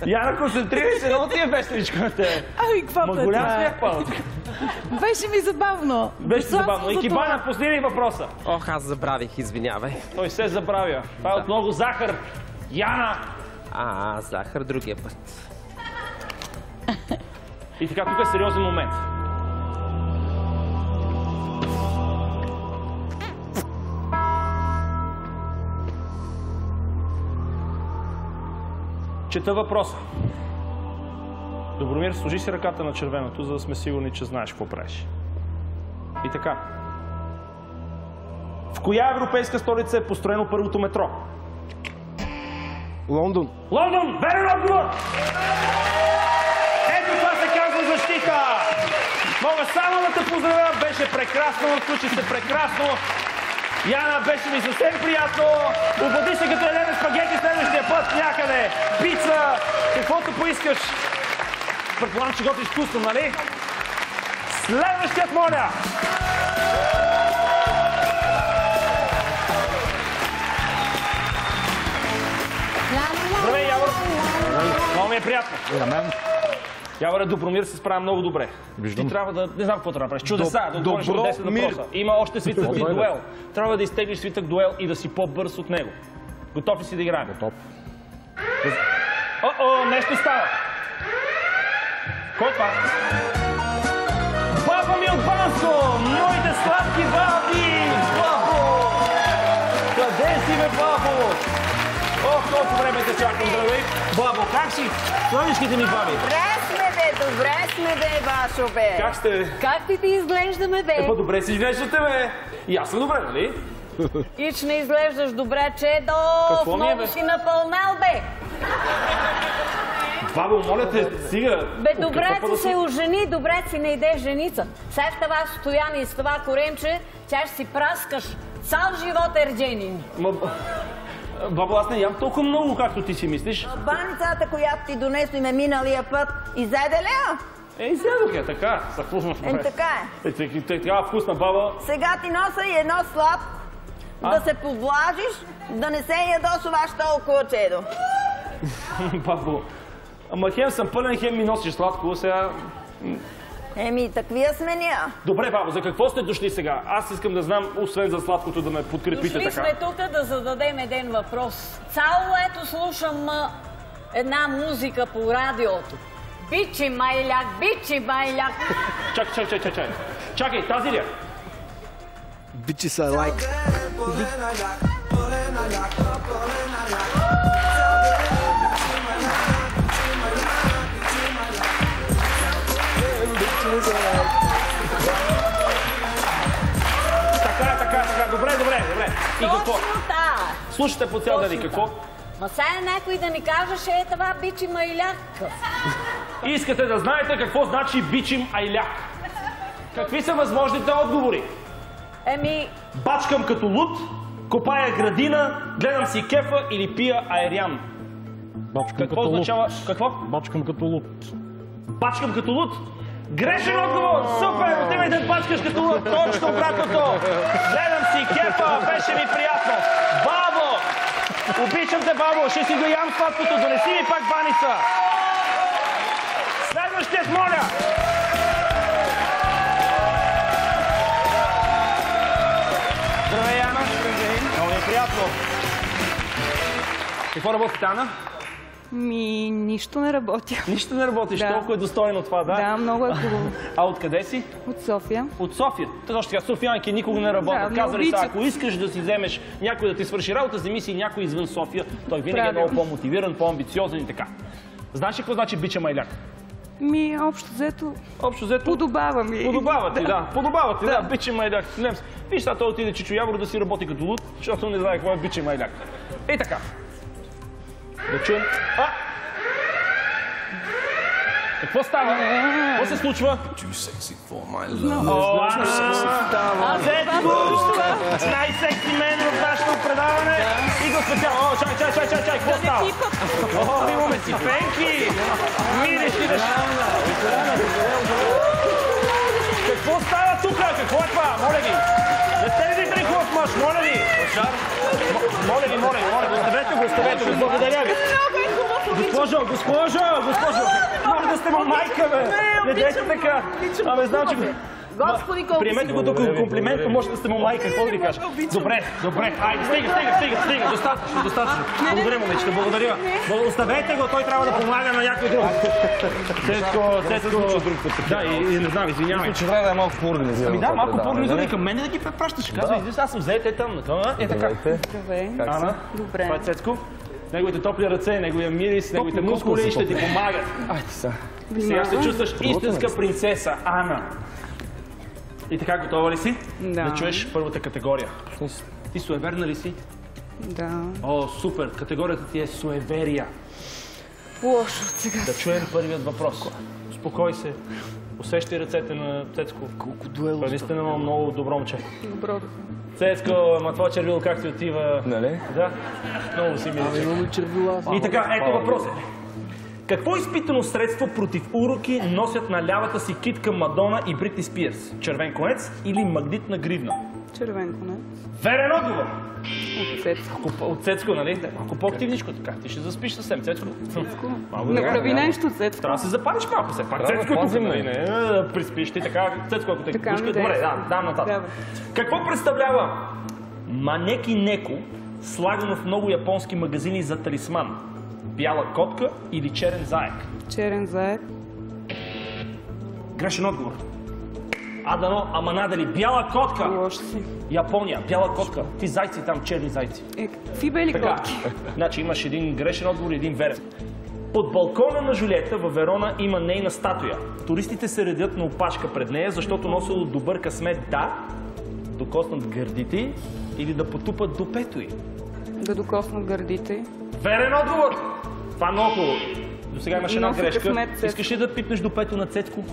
Яна, концентрирай се, много ти е веселичко на тебе. Ами, какво Ма голям смях, Павел. Беше ми забавно. Беше Досадно забавно. И Кибана, пусни ли въпроса? Ох, аз забравих, извинявай. Той се забравя. Това е от много захар. Яна! А, захар другия път. И така, тук е сериозен момент. Чета въпроса. Добромир, сложи си ръката на червеното, за да сме сигурни, че знаеш какво правиш. И така. В коя европейска столица е построено първото метро? Лондон. Лондон! Верен отговор! Ето това се казва защита! Мога само да те поздравя, беше прекрасно, случи се прекрасно. Яна, беше ми съвсем приятно. Обади се като еден спагети следващия път някъде. Пица, каквото поискаш. Предполагам, че готвиш вкусно, нали? Следващият, моля! Здравей, Явор! Много ми е приятно. На мен. Явора Добромир се справя много добре. Виждам. Ти трябва да... Не знам какво трябва да направиш. Чудеса, да отговориш на Добро 10 мир. въпроса. Има още свитък име. дуел. Трябва да изтеглиш свитък дуел и да си по-бърз от него. Готов ли си да играем? Готов. О-о, нещо става. Кой е това? Баба ми от Банско! Моите сладки баби! Бабо! Къде си, бе, бабо? Ох, колко време те чакам, здравей! Бабо, как си? Слъничките ми баби! Добре сме, бе, добре сме, бе, Вашо, бе. Как сте? Как ти ти изглеждаме, бе? Е, по-добре си изглеждате, бе! И аз съм добре, нали? Ич не изглеждаш добре, че до Какво ми е, бе? си напълнал, бе. Бабо, моля те, стига! Бе, добре да се ожени, добре си не иде женица. Сега в това стояние и с това коремче, тя ще си праскаш цял живот ердженин. Ма, бабо, аз не ям толкова много, както ти си мислиш. Баницата, която ти донесохме миналия път, изяде ли я? Е, изядох я, така. Са вкусно. Е, така е. Е, такава вкусна баба. Сега ти носа и едно слаб, А? да се подлажиш, да не се ядосуваш толкова чедо. Бабо. Ама хем съм пълен, хем ми носиш сладко, сега... Еми, таквия сме ние. Добре, бабо, за какво сте дошли сега? Аз искам да знам, освен за сладкото, да ме подкрепите Дошли така. сме тук да зададем един въпрос. Цяло лето слушам а, една музика по радиото. Бичи майляк, бичи майляк. Чакай, чакай, чакай, чакай. Чакай, тази ли е? Бичи са лайк. пълен Така, така, така. Добре, добре, добре. И какво? Слушайте по цял ден и какво? Ма сега някой да ни кажеше, е това бичи майляк. Искате да знаете какво значи бичим айляк. Какви са възможните отговори? Еми, Бачкам като луд, копая градина, гледам си кефа или пия аериан. Бачкам Какво като луд. означава? Какво? Бачкам като луд. Бачкам като луд? Грешен отговор! Супер! Отивай да бачкаш като! Точно обратното! Гледам си кефа! Беше ми приятно! Бабо! Обичам те, бабо! Ще си го ям сладкото! Донеси ми пак баница! Следващият, моля! Здравей, Ана! Много ми е приятно! Какво работите, Ана? Ми, нищо не работя. Нищо не работиш, Да. толкова е достойно това, да? Да, много е хубаво. А откъде си? От София. От София. Точно така, софиянки никога не работят. Да, Казали са, ако искаш да си вземеш някой да ти свърши работа, вземи си някой извън София. Той винаги Правилно. е много по-мотивиран, по-амбициозен и така. Знаеш ли какво значи бича майляк? Ми, общо взето... Общо взето... Подобава ми. Подобава ти, да. Подобава ти, да. Бича майляк. Лемс. Виж, сега той отиде Чичо Явор да си работи като луд, защото не знае какво е бича майляк. И така. Да чуем. А! Какво става? Какво се случва? Too sexy for my О, love. Too sexy а, Цецко! Най-секси мен в нашето предаване. И го специално. О, чай, чай, чай, чай, чай, какво става? О, имаме си пенки! Мириш да Какво става тук? Какво е това? Моля ви! Не сте ли видели хубав мъж? Моля ви! Моля ви, моля ви, моля оставете го, оставете го, благодаря ви. Госпожо, госпожо, госпожо, може да сте му майка, бе. Не дейте така. Абе, знам, че... Господи, колко Приемете го тук комплимент, може да сте му майка, какво да ви кажа? Добре, добре, айде, стига, стига, стига, стига, достатъчно, достатъчно. Благодаря, момичета, благодаря. Оставете го, той трябва да помага на някой друг. Цецко, Цецко, да, и, и не знам, извинявай. Че трябва да е малко по-организирано. Ами да, малко по-организирано и нали? към мене да ги препращаш. Казвай, аз съм взет, е там, на това. Е така. Здравей. Ана, Добре. това е Цецко. Неговите топли ръце, неговия мирис, неговите мускули ще ти помагат. Айде сега. Сега ще чувстваш истинска принцеса, Ана. И така, готова ли си? Да. Да чуеш първата категория. Ти суеверна ли си? Да. О, супер! Категорията ти е суеверия. Лошо от сега. Да чуем първият въпрос. Успокой се. Усещай ръцете на Цецко. Колко дуело. Той наистина има много добро момче. Добро. Цецко, ма това червило как ти отива? Нали? Да. Много си миличък. Имаме червила. И така, ето въпросът. Какво изпитано средство против уроки носят на лявата си китка Мадона и Бритни Спирс? Червен конец или магнитна гривна? Червен конец. Верен отговор! От Цецко. Ако, от Цецко, нали? Малко по-активничко така. Ти ще заспиш съвсем, Цецко. Цецко. Малко Направи да. нещо, Цецко. Трябва да се запалиш малко все пак. Да, Цецко е тук, нали? Не, да приспиш ти така. Цецко, ако те пушка, добре, да, дам нататък. Какво представлява Манеки Неко, слагано в много японски магазини за талисман? Бяла котка или черен заек? Черен заек. Грешен отговор. А дано, ама надали. Бяла котка! Лош си. Япония, бяла котка. Ти зайци там, черни зайци. Е, какви бели Така. котки? Значи имаш един грешен отговор и един верен. Под балкона на Жулета във Верона има нейна статуя. Туристите се редят на опашка пред нея, защото носило добър късмет да докоснат гърдите или да потупат допето й. Да докоснат гърдите. Верен отговор! Това е много хубаво. До сега имаш една грешка. Искаш ли да пипнеш допето на Цецко?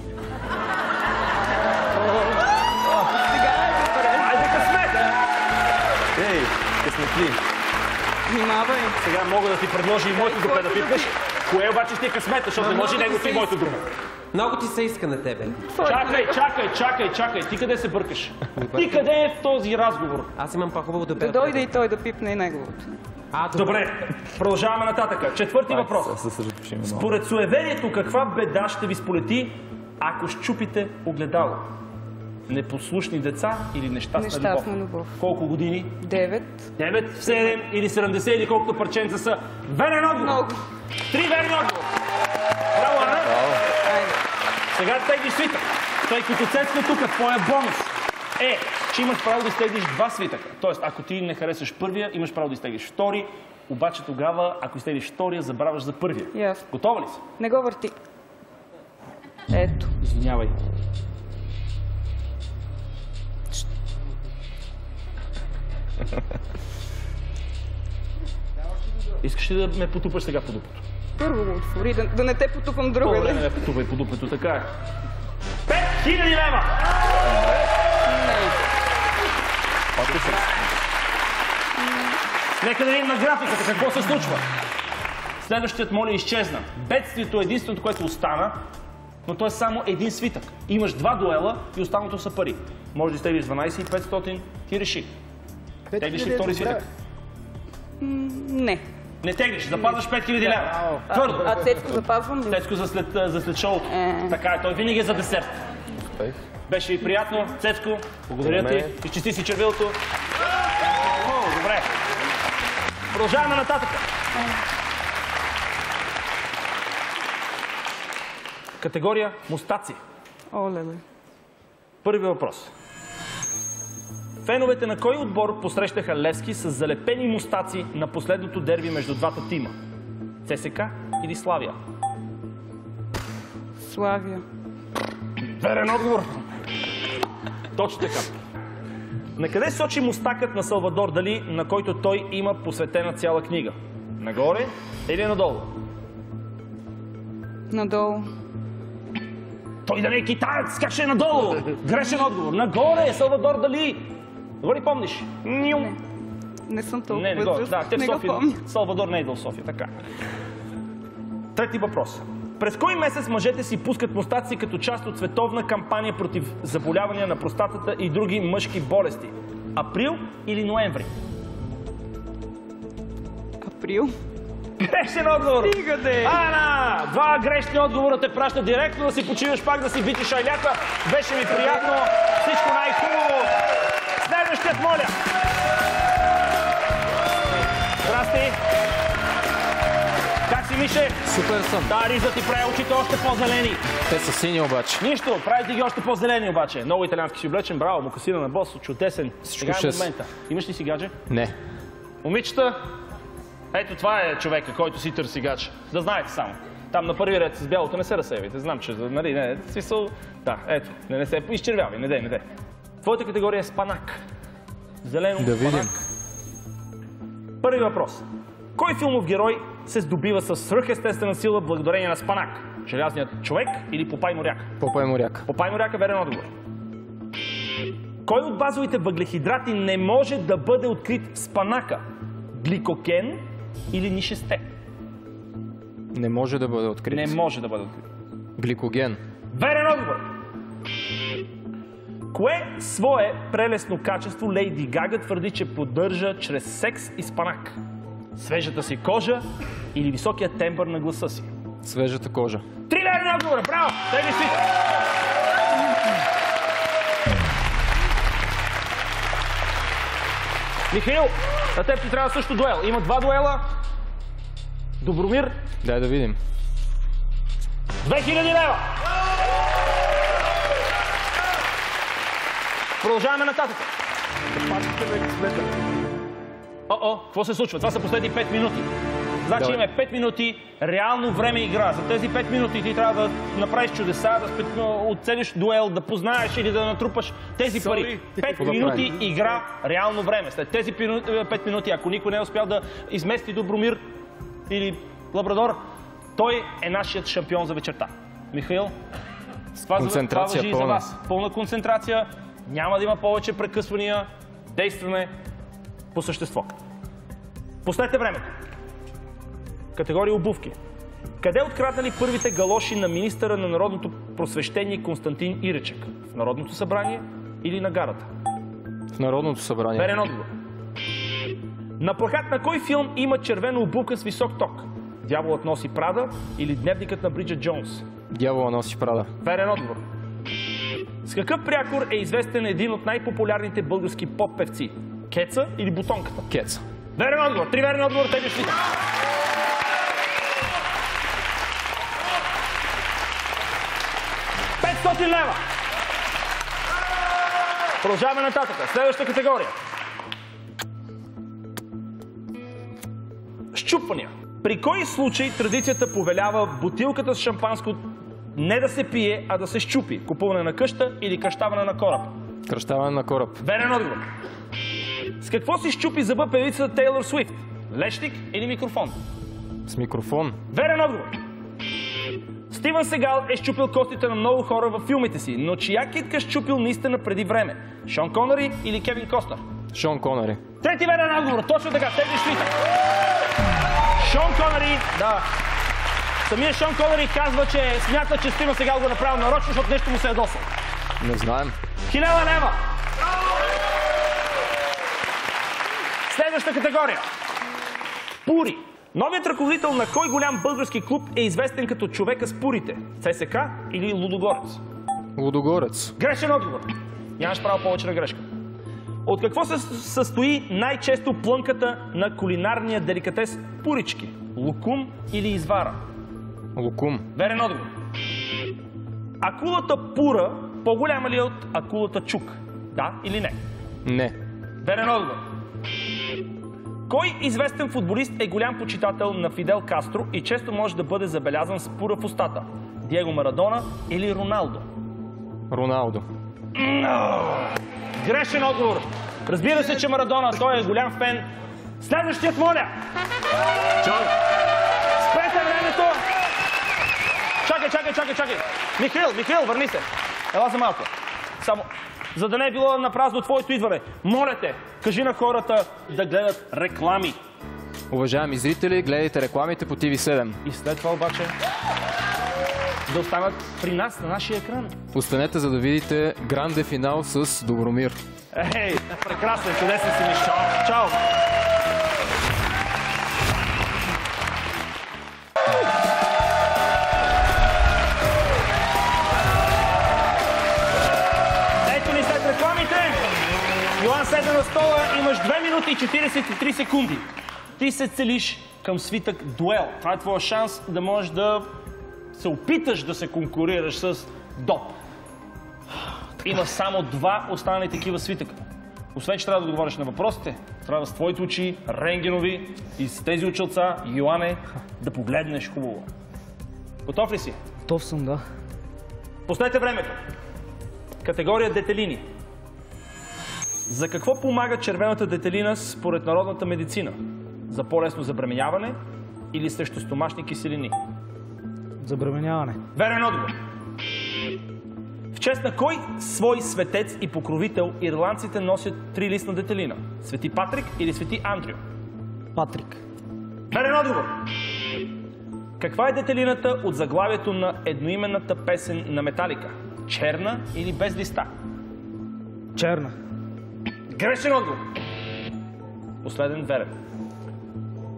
Сега е добре. Айде късмет! Ей, късметли. Внимавай. Сега мога да ти предложа и моето допе да пипнеш. Кое обаче ще е късмета, защото не може него и моето друго. Много ти се иска на тебе. Чакай, чакай, чакай, чакай. Ти къде се бъркаш? Ти къде е в този разговор? Аз имам по-хубаво да Да дойде и той да пипне и неговото. А, Добре, продължаваме нататък. Четвърти въпрос. Според суеверието, каква беда ще ви сполети, ако щупите огледало? Непослушни деца или нещастна, Нещастна любов? любов. Колко години? Девет. 9, 7 или 70 или колкото парченца са? Верен отговор! Много. Три верни отговор! Браво, Сега теглиш свита, тъй като Цецко тук, твоя бонус е че имаш право да изтеглиш два свитъка. Тоест, ако ти не харесаш първия, имаш право да изтеглиш втори, обаче тогава, ако изтеглиш втория, забравяш за първия. Ясно. Готова ли си? Не го върти. Ето. Извинявай. Искаш ли да ме потупаш сега по дупето? Първо го отвори, да, да не те потупам По време другаде. ме потупай по дупето, така е. 5000 лева! Пак ли се? Нека да видим на графиката какво се случва. Следващият моля изчезна. Бедствието е единственото, което остана, но то е само един свитък. Имаш два дуела и останалото са пари. Може да изтеглиш 12 и 500, ти реши. Теглиш ли втори свитък? Не. Не теглиш, запазваш 5000 лева. Твърдо. А Цецко запазвам ли? Цецко за след, за след шоуто. Така е, той винаги е за десерт. Беше ви приятно. Цецко, благодаря ти. Изчисти си червилото. О, добре. Продължаваме нататък. Категория мустаци. Оле-ле. Първи въпрос. Феновете на кой отбор посрещаха Левски с залепени мустаци на последното дерби между двата тима? ЦСК или Славия? Славия. Верен отговор. Точно така. На къде сочи мустакът на Салвадор Дали, на който той има посветена цяла книга? Нагоре или надолу? Надолу. Той да не е китаец, как ще е надолу? Грешен отговор. Нагоре е Салвадор Дали. Го ли помниш? Ню. Не съм толкова Не, не го. Да, те в не София. Салвадор не е идвал в София, така. Трети въпрос. През кой месец мъжете си пускат мустаци като част от световна кампания против заболявания на простатата и други мъжки болести? Април или ноември? Април. Грешен отговор! Стига де! Ана! Два грешни отговора те праща директно да си почиваш пак да си бити шайлята. Беше ми приятно. Всичко най-хубаво. Следващият, моля. Здрасти. Как си, Мише? Супер съм. Да, риза ти прави очите още по-зелени. Те са сини обаче. Нищо, прави ти ги още по-зелени обаче. Много италиански си облечен, браво, мукасина на бос, чудесен. Сега е момента. Имаш ли си гадже? Не. Момичета, ето това е човека, който си търси гадже. Да знаете само. Там на първи ред с бялото не се разсейвайте. Знам, че нали, не, смисъл... Да, ето, не, не се изчервявай, не дей, не дей. Твоята категория е спанак. Зелено Да видим. Първи въпрос. Кой филмов герой се здобива с свръхестествена сила благодарение на спанак? Желязният човек или Попай моряк? Попай моряк. Попай моряк е верен отговор. Кой от базовите въглехидрати не може да бъде открит в спанака? Гликокен или нишесте? Не може да бъде открит. Не може да бъде открит. Гликоген. Верен отговор! Кое свое прелесно качество Лейди Гага твърди, че поддържа чрез секс и спанак? Свежата си кожа или високия тембър на гласа си? Свежата кожа. Три верни отговора! Браво! Тегли си! Михаил, на теб ти трябва също дуел. Има два дуела. Добромир, Дай да видим. 2000 лева! Продължаваме нататък. О-о, какво се случва? Това са последни 5 минути. Значи Давай. имаме 5 минути реално време игра. За тези 5 минути ти трябва да направиш чудеса, да оцелиш дуел, да познаеш или да натрупаш тези пари. 5 Какво да минути игра реално време. След тези 5 минути, ако никой не е успял да измести Добромир или Лабрадор, той е нашият шампион за вечерта. Михаил, това, въжи и за вас. Пълна концентрация, няма да има повече прекъсвания, действаме по същество. Последете времето. Категория обувки. Къде откраднали първите галоши на министъра на народното просвещение Константин Иречек? В Народното събрание или на гарата? В Народното събрание. Верен отговор. На плакат на кой филм има червена обувка с висок ток? Дяволът носи Прада или Дневникът на Бриджит Джонс? Дявола носи прада. Верен отговор. С какъв прякор е известен един от най-популярните български поп-певци? Кеца или Бутонката? Кеца. Верен отговор. Три верни отговор, те си. 500 лева. Продължаваме нататък. Следващата категория. Щупвания. При кой случай традицията повелява бутилката с шампанско не да се пие, а да се щупи? Купуване на къща или кръщаване на кораб? Кръщаване на кораб. Верен отговор. С какво си щупи зъба певицата Тейлор Суифт? Лещик или микрофон? С микрофон. Верен отговор. Стивън Сегал е щупил костите на много хора във филмите си, но чия китка щупил наистина преди време? Шон Конъри или Кевин Костнер? Шон Конъри. Трети верен отговор. Точно така. Тези свитък. Шон Конъри, да. Самия Шон Конъри казва, че смята, че Стивън Сегал го направил нарочно, защото нещо му се е досъл. Не знаем. Хиляда лева. Следваща категория. Пури. Новият ръководител на кой голям български клуб е известен като човека с пурите? ЦСК или Лудогорец? Лудогорец. Грешен отговор. Нямаш право повече на грешка. От какво се състои най-често плънката на кулинарния деликатес пурички? Лукум или извара? Лукум. Верен отговор. Акулата пура по-голяма ли е от акулата чук? Да или не? Не. Верен отговор. Кой известен футболист е голям почитател на Фидел Кастро и често може да бъде забелязан с пура в устата? Диего Марадона или Роналдо? Роналдо. Грешен отговор. Разбира се, че Марадона, той е голям фен. Следващият, моля! Спрете Чакай, чакай, чакай! Михаил, Михаил, върни се! Ела за малко. Само, за да не е било на празно твоето идване, моля те, кажи на хората да гледат реклами. Уважаеми зрители, гледайте рекламите по TV7. И след това обаче да останат при нас на нашия екран. Останете за да видите гранде финал с Добромир. Ей, прекрасен, чудесен си ми. Чао, чао. Седна на стола, имаш 2 минути и 43 секунди. Ти се целиш към свитък дуел. Това е твоя шанс да можеш да се опиташ да се конкурираш с Доп. Има само два останали такива свитъка. Освен, че трябва да отговориш на въпросите, трябва с твоите очи, рентгенови и с тези очилца, Йоане, да погледнеш хубаво. Готов ли си? Готов съм, да. Пуснете времето. Категория детелини. За какво помага червената детелина според народната медицина? За по-лесно забременяване или срещу стомашни киселини? Забременяване. Верен отговор. В чест на кой свой светец и покровител ирландците носят три листна детелина? Свети Патрик или Свети Андрю? Патрик. Верен отговор. Каква е детелината от заглавието на едноименната песен на Металика? Черна или без листа? Черна. Грешен отговор. Последен верен.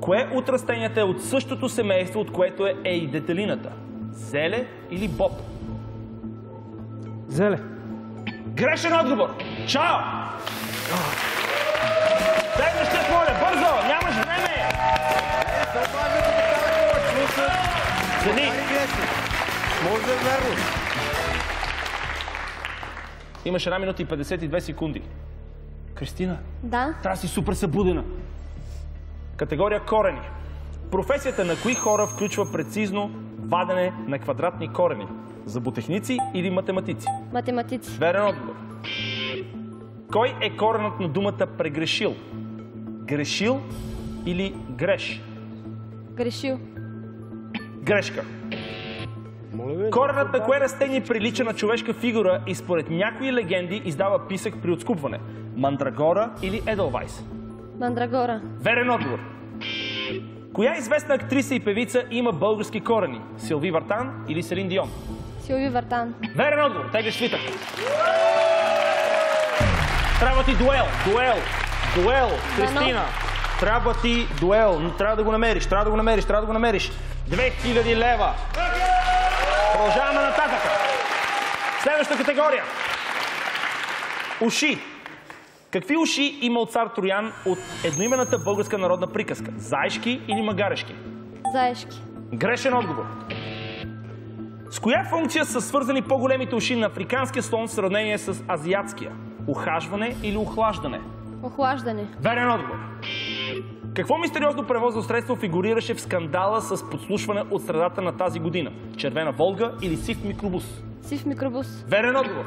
Кое от растенията е от същото семейство, от което е, и детелината? Зеле или боб? Зеле. Грешен отговор. Чао! Следващият, моля, бързо! Нямаш време! Седи! Може да е верно. Имаш една минута и 52 секунди. Кристина, Да. трябва да си супер събудена. Категория корени. Професията на кои хора включва прецизно вадене на квадратни корени? Зъботехници или математици? Математици. Верен отговор. Кой е коренът на думата прегрешил? Грешил или греш? Грешил. Грешка. Коренът на кое растение прилича на човешка фигура и според някои легенди издава писък при отскупване? Мандрагора или Еделвайс? Мандрагора. Верен отговор. Коя известна актриса и певица има български корени? Силви Вартан или Селин Дион? Силви Вартан. Верен отговор. Теглиш свитък. Трябва ти дуел. Дуел. Дуел. Кристина. Трябва ти дуел. Но Трябва да го намериш. Трябва да го намериш. Трябва да го намериш. 2000 лева. Продължаваме нататък. Следваща категория. Уши. Какви уши има от цар Троян от едноимената българска народна приказка? Заешки или магарешки? Заешки. Грешен отговор. С коя функция са свързани по-големите уши на африканския слон в сравнение с азиатския? ухажване или охлаждане? Охлаждане. Верен отговор. Какво мистериозно превозно средство фигурираше в скандала с подслушване от средата на тази година? Червена Волга или сив микробус? Сив микробус. Верен отговор.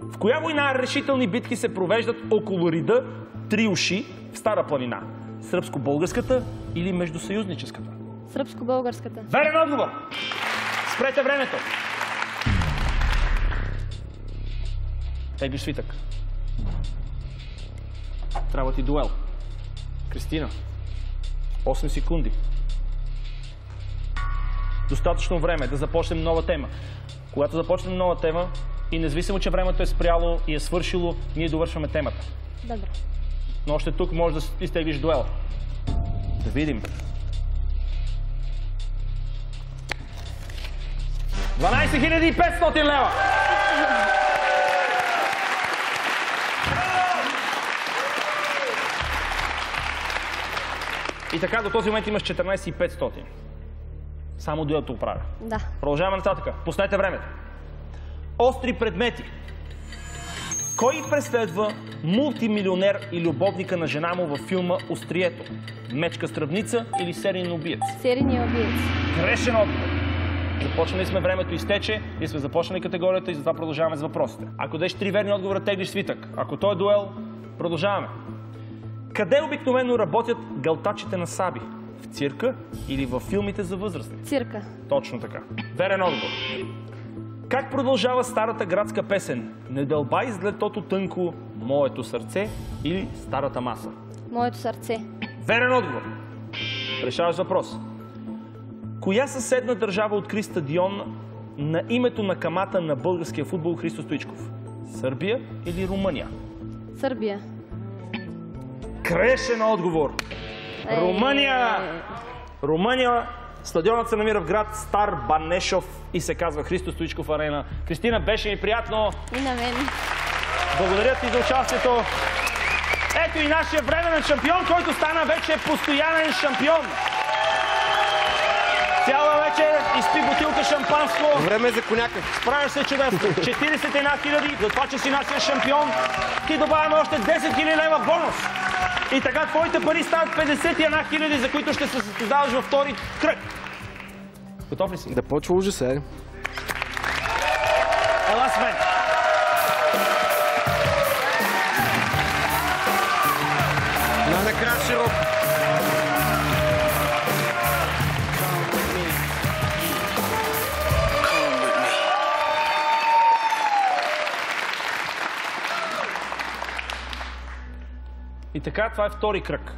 В коя война решителни битки се провеждат около рида Три уши в Стара планина? Сръбско-българската или междусъюзническата? Сръбско-българската. Верен отговор! Спрете времето! Теглиш свитък. Трябва ти дуел. Кристина. 8 секунди. Достатъчно време да започнем нова тема. Когато започнем нова тема и независимо, че времето е спряло и е свършило, ние довършваме темата. Добре. Но още тук може да изтеглиш дуела. Да видим. 12 500 лева! И така, до този момент имаш 14 500. Само дуелто оправя. Да. Продължаваме нататък. Пуснете времето. Остри предмети. Кой преследва мултимилионер и любовника на жена му във филма Острието? Мечка стръвница или серийен убиец? Серийния убиец. Грешен отговор. Започнали сме, времето изтече и сме започнали категорията и затова продължаваме с въпросите. Ако дадеш три верни отговора, теглиш свитък. Ако той е дуел, продължаваме. Къде обикновено работят гълтачите на саби? В цирка или във филмите за възрастни? Цирка. Точно така. Верен отговор. Как продължава старата градска песен? Не дълбай с летото тънко, моето сърце или старата маса? Моето сърце. Верен отговор. Решаваш въпрос. Коя съседна държава откри стадион на името на камата на българския футбол Христо Стоичков? Сърбия или Румъния? Сърбия. Грешен отговор. Ей. Румъния! Румъния. Стадионът се намира в град Стар Банешов и се казва Христо Стоичков арена. Кристина, беше ми приятно. И на мен. Благодаря ти за участието. Ето и нашия временен шампион, който стана вече постоянен шампион. Цяла вечер изпи бутилка шампанско. Време е за коняка. Справяш се чудесно. 41 хиляди, за това, че си нашия шампион, ти добавяме още 10 хиляди лева бонус. И така твоите пари стават 51 хиляди, за които ще се състезаваш във втори кръг. Готов ли си? Да почва ужаса, е. Ела с мен. Така, това е втори кръг.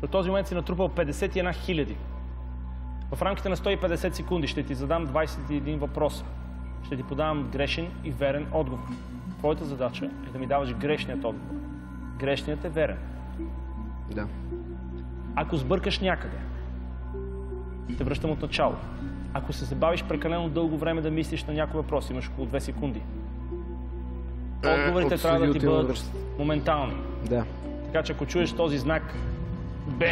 До този момент си натрупал 51 хиляди. В рамките на 150 секунди ще ти задам 21 въпроса. Ще ти подавам грешен и верен отговор. Твоята задача е да ми даваш грешният отговор. Грешният е верен. Да. Ако сбъркаш някъде, те връщам от начало. Ако се забавиш прекалено дълго време да мислиш на някой въпрос, имаш около 2 секунди. Отговорите От трябва да ти бъдат моментални. Да. Така че ако чуеш този знак Б,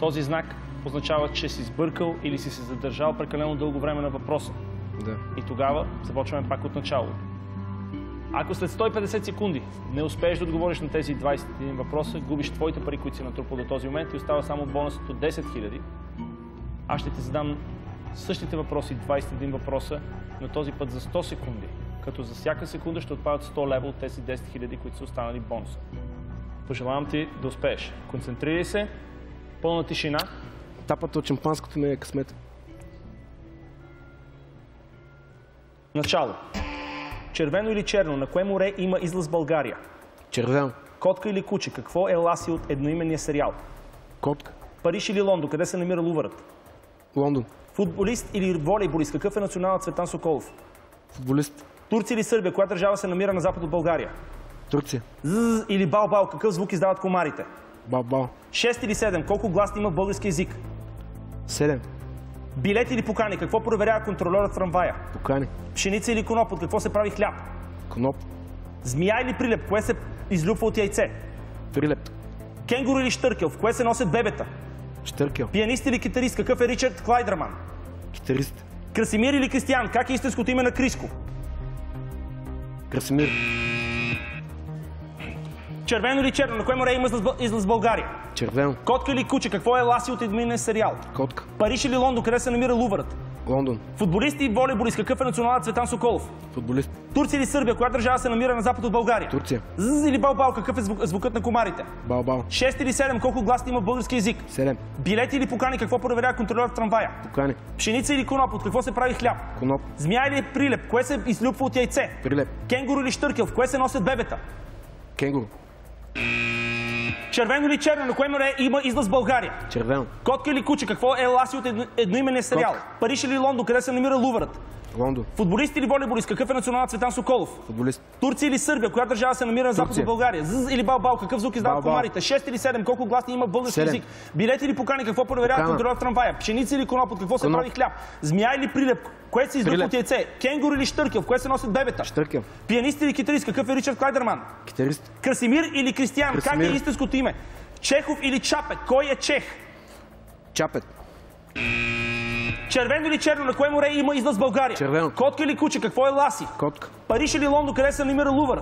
този знак означава, че си сбъркал или си се задържал прекалено дълго време на въпроса. Да. И тогава започваме пак от начало. Ако след 150 секунди не успееш да отговориш на тези 21 въпроса, губиш твоите пари, които си натрупал до този момент и остава само бонусът от 10 000. Аз ще ти задам същите въпроси, 21 въпроса, но този път за 100 секунди. Като за всяка секунда ще отпадат 100 лева от тези 10 000, които са останали бонуса. Пожелавам ти да успееш. Концентрирай се, пълна тишина. Тапата от шампанското ми е късмет. Начало. Червено или черно, на кое море има излъз България? Червено. Котка или куче, какво е Ласи от едноименния сериал? Котка. Париж или Лондон, къде се намира Лувърът? Лондон. Футболист или волейболист, какъв е националът Цветан Соколов? Футболист. Турция или Сърбия, коя държава се намира на запад от България? Турция. З или бал-бал, какъв звук издават комарите? Бал-бал. 6 или 7, колко гласни има в български язик? Седем. Билет или покани, какво проверява контролерът в трамвая? Покани. Пшеница или коноп, от какво се прави хляб? Коноп. Змия или прилеп, кое се излюпва от яйце? Прилеп. Кенгуру или штъркел, в кое се носят бебета? Штъркел. Пианист или китарист, какъв е Ричард Клайдърман? Китарист. Красимир или Кристиян, как е истинското име на Криско? Красимир. Червено или черно? На кое море има излъз, България? Червено. Котка или куче? Какво е Ласи от едминен сериал? Котка. Париж или Лондон? Къде се намира Лувърът? Лондон. Футболисти и волейболист. Какъв е националът Цветан Соколов? Футболист. Турция или Сърбия? Коя държава се намира на запад от България? Турция. Зз или Балбал? Какъв е звук, звукът на комарите? Балбал. 6 или 7? Колко гласни има български език? 7. Билети или покани? Какво проверява контролер в трамвая? Покани. Пшеница или коноп? От какво се прави хляб? Коноп. Змия или прилеп? Кое се излюпва от яйце? Прилеп. Кенгуру или штъркел? В кое се носят бебета? Кенгуру. Червено или черно? На кое море има излъз България? Червено. Котка или куче? Какво е Ласи от едно, едноименен сериал? Париж или Лондон? Къде се намира Лувърът? Лондон. Футболист или волейболист? Какъв е националът Цветан Соколов? Футболист. Турция или Сърбия? Коя държава се намира на запад от България? Зз или Балбал? Какъв звук издават комарите? 6 или 7? Колко гласни има български език? Билети или покани? Какво проверява Покана. контролер в трамвая? Пшеница или коноп? От какво се прави хляб? Змия или прилеп? Кое се Прилеп. от яйце? Кенгур или штъркел? В кое се носят бебета? Штъркел. Пианист или китарист? Какъв е Ричард Клайдерман? Китарист. Красимир или Кристиян? Как е истинското име? Чехов или Чапек? Кой е чех? Чапет. Червено или черно? На кое море има излъз България? Червено. Котка или куче? Какво е Ласи? Котка. Париж или Лондон? Къде се намира Лувър?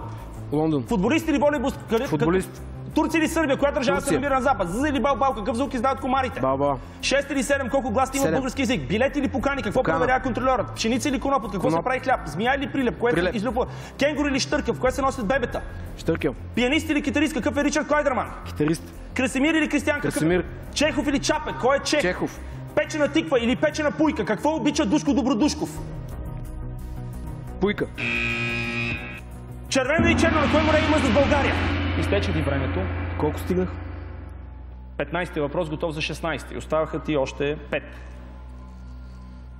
Лондон. Футболист или волейболист? Къде, Футболист. Турция или Сърбия? Коя държава се намира на запад? Зз или Балбал? Какъв звук издават комарите? Балбал. 6 или 7? Колко гласни има български език? Билети или покани? Какво Покана. проверява контролерът? Пшеница или коноп? От какво се Коноп. прави хляб? Змия или прилеп? Кое се Прилеп. излюпва? Кенгур или штъркел? В кое се носят бебета? Штъркел. Пианист или китарист? Какъв е Ричард Клайдерман? Китарист. Красимир или Кристиян? Какъв... Красимир. Чехов или Чапек? Кой е Чех? Чехов. Печена тиква или печена пуйка? Какво обича Душко Добродушков? Пуйка. Червено и черно, на кое море има за България? Изтече ти времето. Колко стигнах? 15-ти въпрос, готов за 16-ти. Оставаха ти още 5.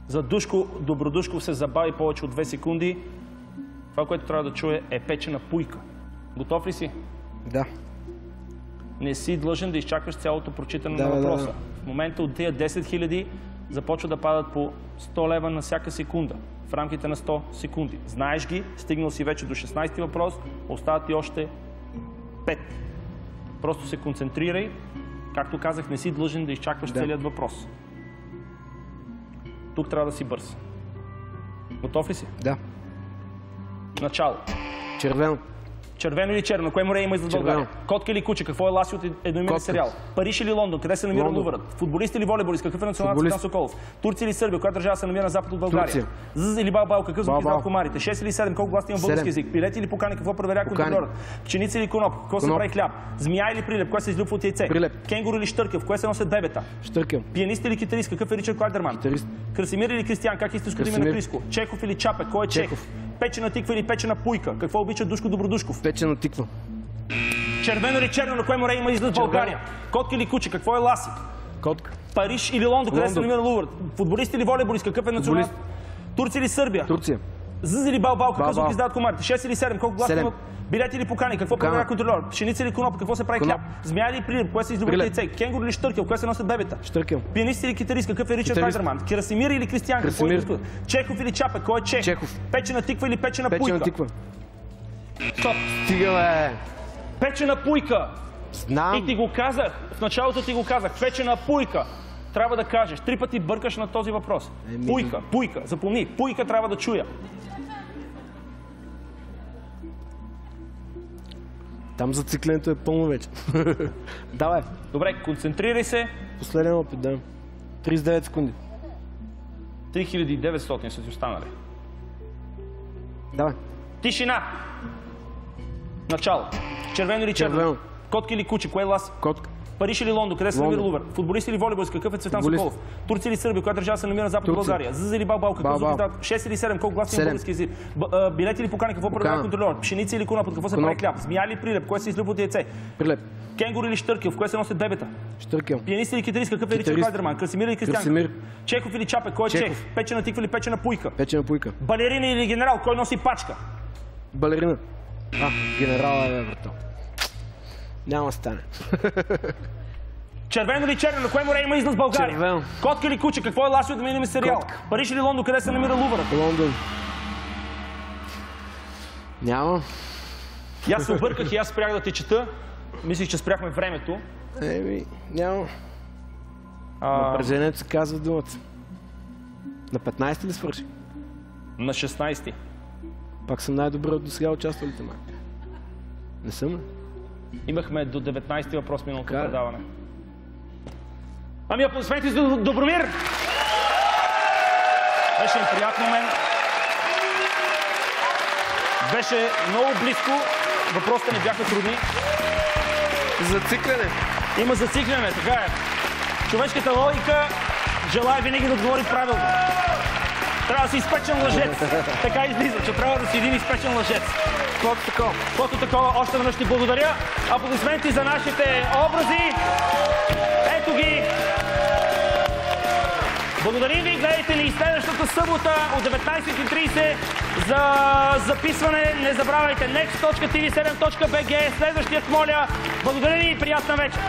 За Душко Добродушков се забави повече от 2 секунди. Това, което трябва да чуе е печена пуйка. Готов ли си? Да. Не си длъжен да изчакваш цялото прочитане Да, на да, въпроса. да. В момента от тия 10 000 започва да падат по 100 лева на всяка секунда. В рамките на 100 секунди. Знаеш ги, стигнал си вече до 16-ти въпрос, остават ти още 5. Просто се концентрирай. Както казах, не си длъжен да изчакваш Да. целият въпрос. Тук трябва да си бърз. Готов ли си? Да. Начало. Червено. Червено или черно? Кое море има Червено. България? Котка или куче? Какво е Ласи от едноименен Котка. сериал? Париж или Лондон? Къде се намира. Лувърът? Футболист или волейболист? Какъв е националът Футболист. Соколов? Турция или Сърбия? Коя държава се намира на запад от България? Турция. Зз или Балбал? Какъв звук издават комарите? 6 или 7? Колко гласни има български език? Билети или покани? Какво Покани. контролерът? Пшеница или коноп? Какво се прави хляб? Змия или прилеп? Кое се излюпва от яйце? Прилеп. Кенгур или штъркел? В кое се носят бебета? Штъркел. Пианист или китарист? Какъв е Ричард Клайдерман? Китарист. Красимир или Кристиян? Как е истинското име на. Криско? Чехов или Чапек? Кой е Чех? Чехов. Печена тиква или печена пуйка? Какво обича Душко Добродушков? Печена тиква. Червено или черно, на кое море има излъз в България? Котка или куче, какво е Ласи? Котка. Париж или Лондон, къде се намира Лувър? Футболист или волейболист, какъв е национал? Турция или Сърбия? Турция. Зз или Балбал, какъв Балбал. звук издават комарите? 6 или 7, колко гласа Седем. има? Билети или покани, какво проверява контролер? Пшеница или коноп, какво се прави хляб? Змия или прилип, кое се излюбва Прилеп. яйце? Кенгур или штъркел, кое се носят бебета? Штъркел. Пианист или китарист, какъв е Ричард Китарист. Хайдерман? Красимир или Кристиян, е изкуство? Чехов или Чапек, кой е Чех? Чехов. Печена тиква или печена, Печена пуйка? тиква. Стоп! Стига, бе. Печена пуйка! Знам. И ти го казах, в началото ти го казах, печена пуйка. Трябва да кажеш. Три пъти бъркаш на този въпрос. Еми. Пуйка, пуйка. Запомни, пуйка трябва да чуя. Там зациклението е пълно вече. Давай. Добре, концентрирай се. Последен опит, да. 39 секунди. 3900 са ти останали. Давай. Тишина! Начало. Червено или? Червено. Котка или куче? Кое е лас? Котка. Париж или Лондон? Къде се Лондон. намира Лувър? Футболист или волейболист? Какъв е Цветан Футболист. Соколов? Турция или Сърбия? Коя държава се намира на запад Турция. България? Зз или Балбал? Какво звук издават? 6 или 7? Колко гласни има български език? Б- а, Билети или покани? Какво Покана. контролер? Пшеница или коноп? От какво се прави хляб? Змия или прилеп? Кое се излюбва от яйце? Прилеп. Кенгур или штъркел? В кое се носят бебета? Штъркел. Пианист или китарист? Какъв е Ричард. Клайдерман? Красимир или Кристиян? Красимир. Чехов или Чапек? Кой е. Чех? Печена тиква или печена пуйка? Печена пуйка. Балерина или генерал? Кой носи пачка? Балерина. А, генерала е вратал. Няма да стане. Червено или черно? На кое море има излъз България? Червено. Котка или куче? Какво е Ласио да минем сериал? Котка. Париж или Лондон? Къде се намира Лувърът? Лондон. Няма. И аз се обърках и аз спрях да те чета. Мислих, че спряхме времето. Еми, няма. А, Напрежението се казва думата. На 15 ли свърши? на 16. Пак съм най-добре от до сега участвалите май. Не съм ли? Имахме до 19-ти въпрос миналото предаване. Ами аплодисменти за Добромир! Беше им приятен момент. Беше много близко. Въпросите не бяха трудни. Зацикляне. Има зацикляне, така е. Човешката логика желая винаги да отговори правилно. Трябва да си изпечен лъжец. така излиза, че трябва да си един изпечен лъжец. Каквото такова. Каквото такова. Още веднъж ти благодаря. Аплодисменти за нашите образи. Ето ги. Благодарим ви. Гледайте ни и следващата събота от 19.30 за записване. Не забравяйте next.tv7.bg. Следващият моля. Благодаря ви и приятна вечер.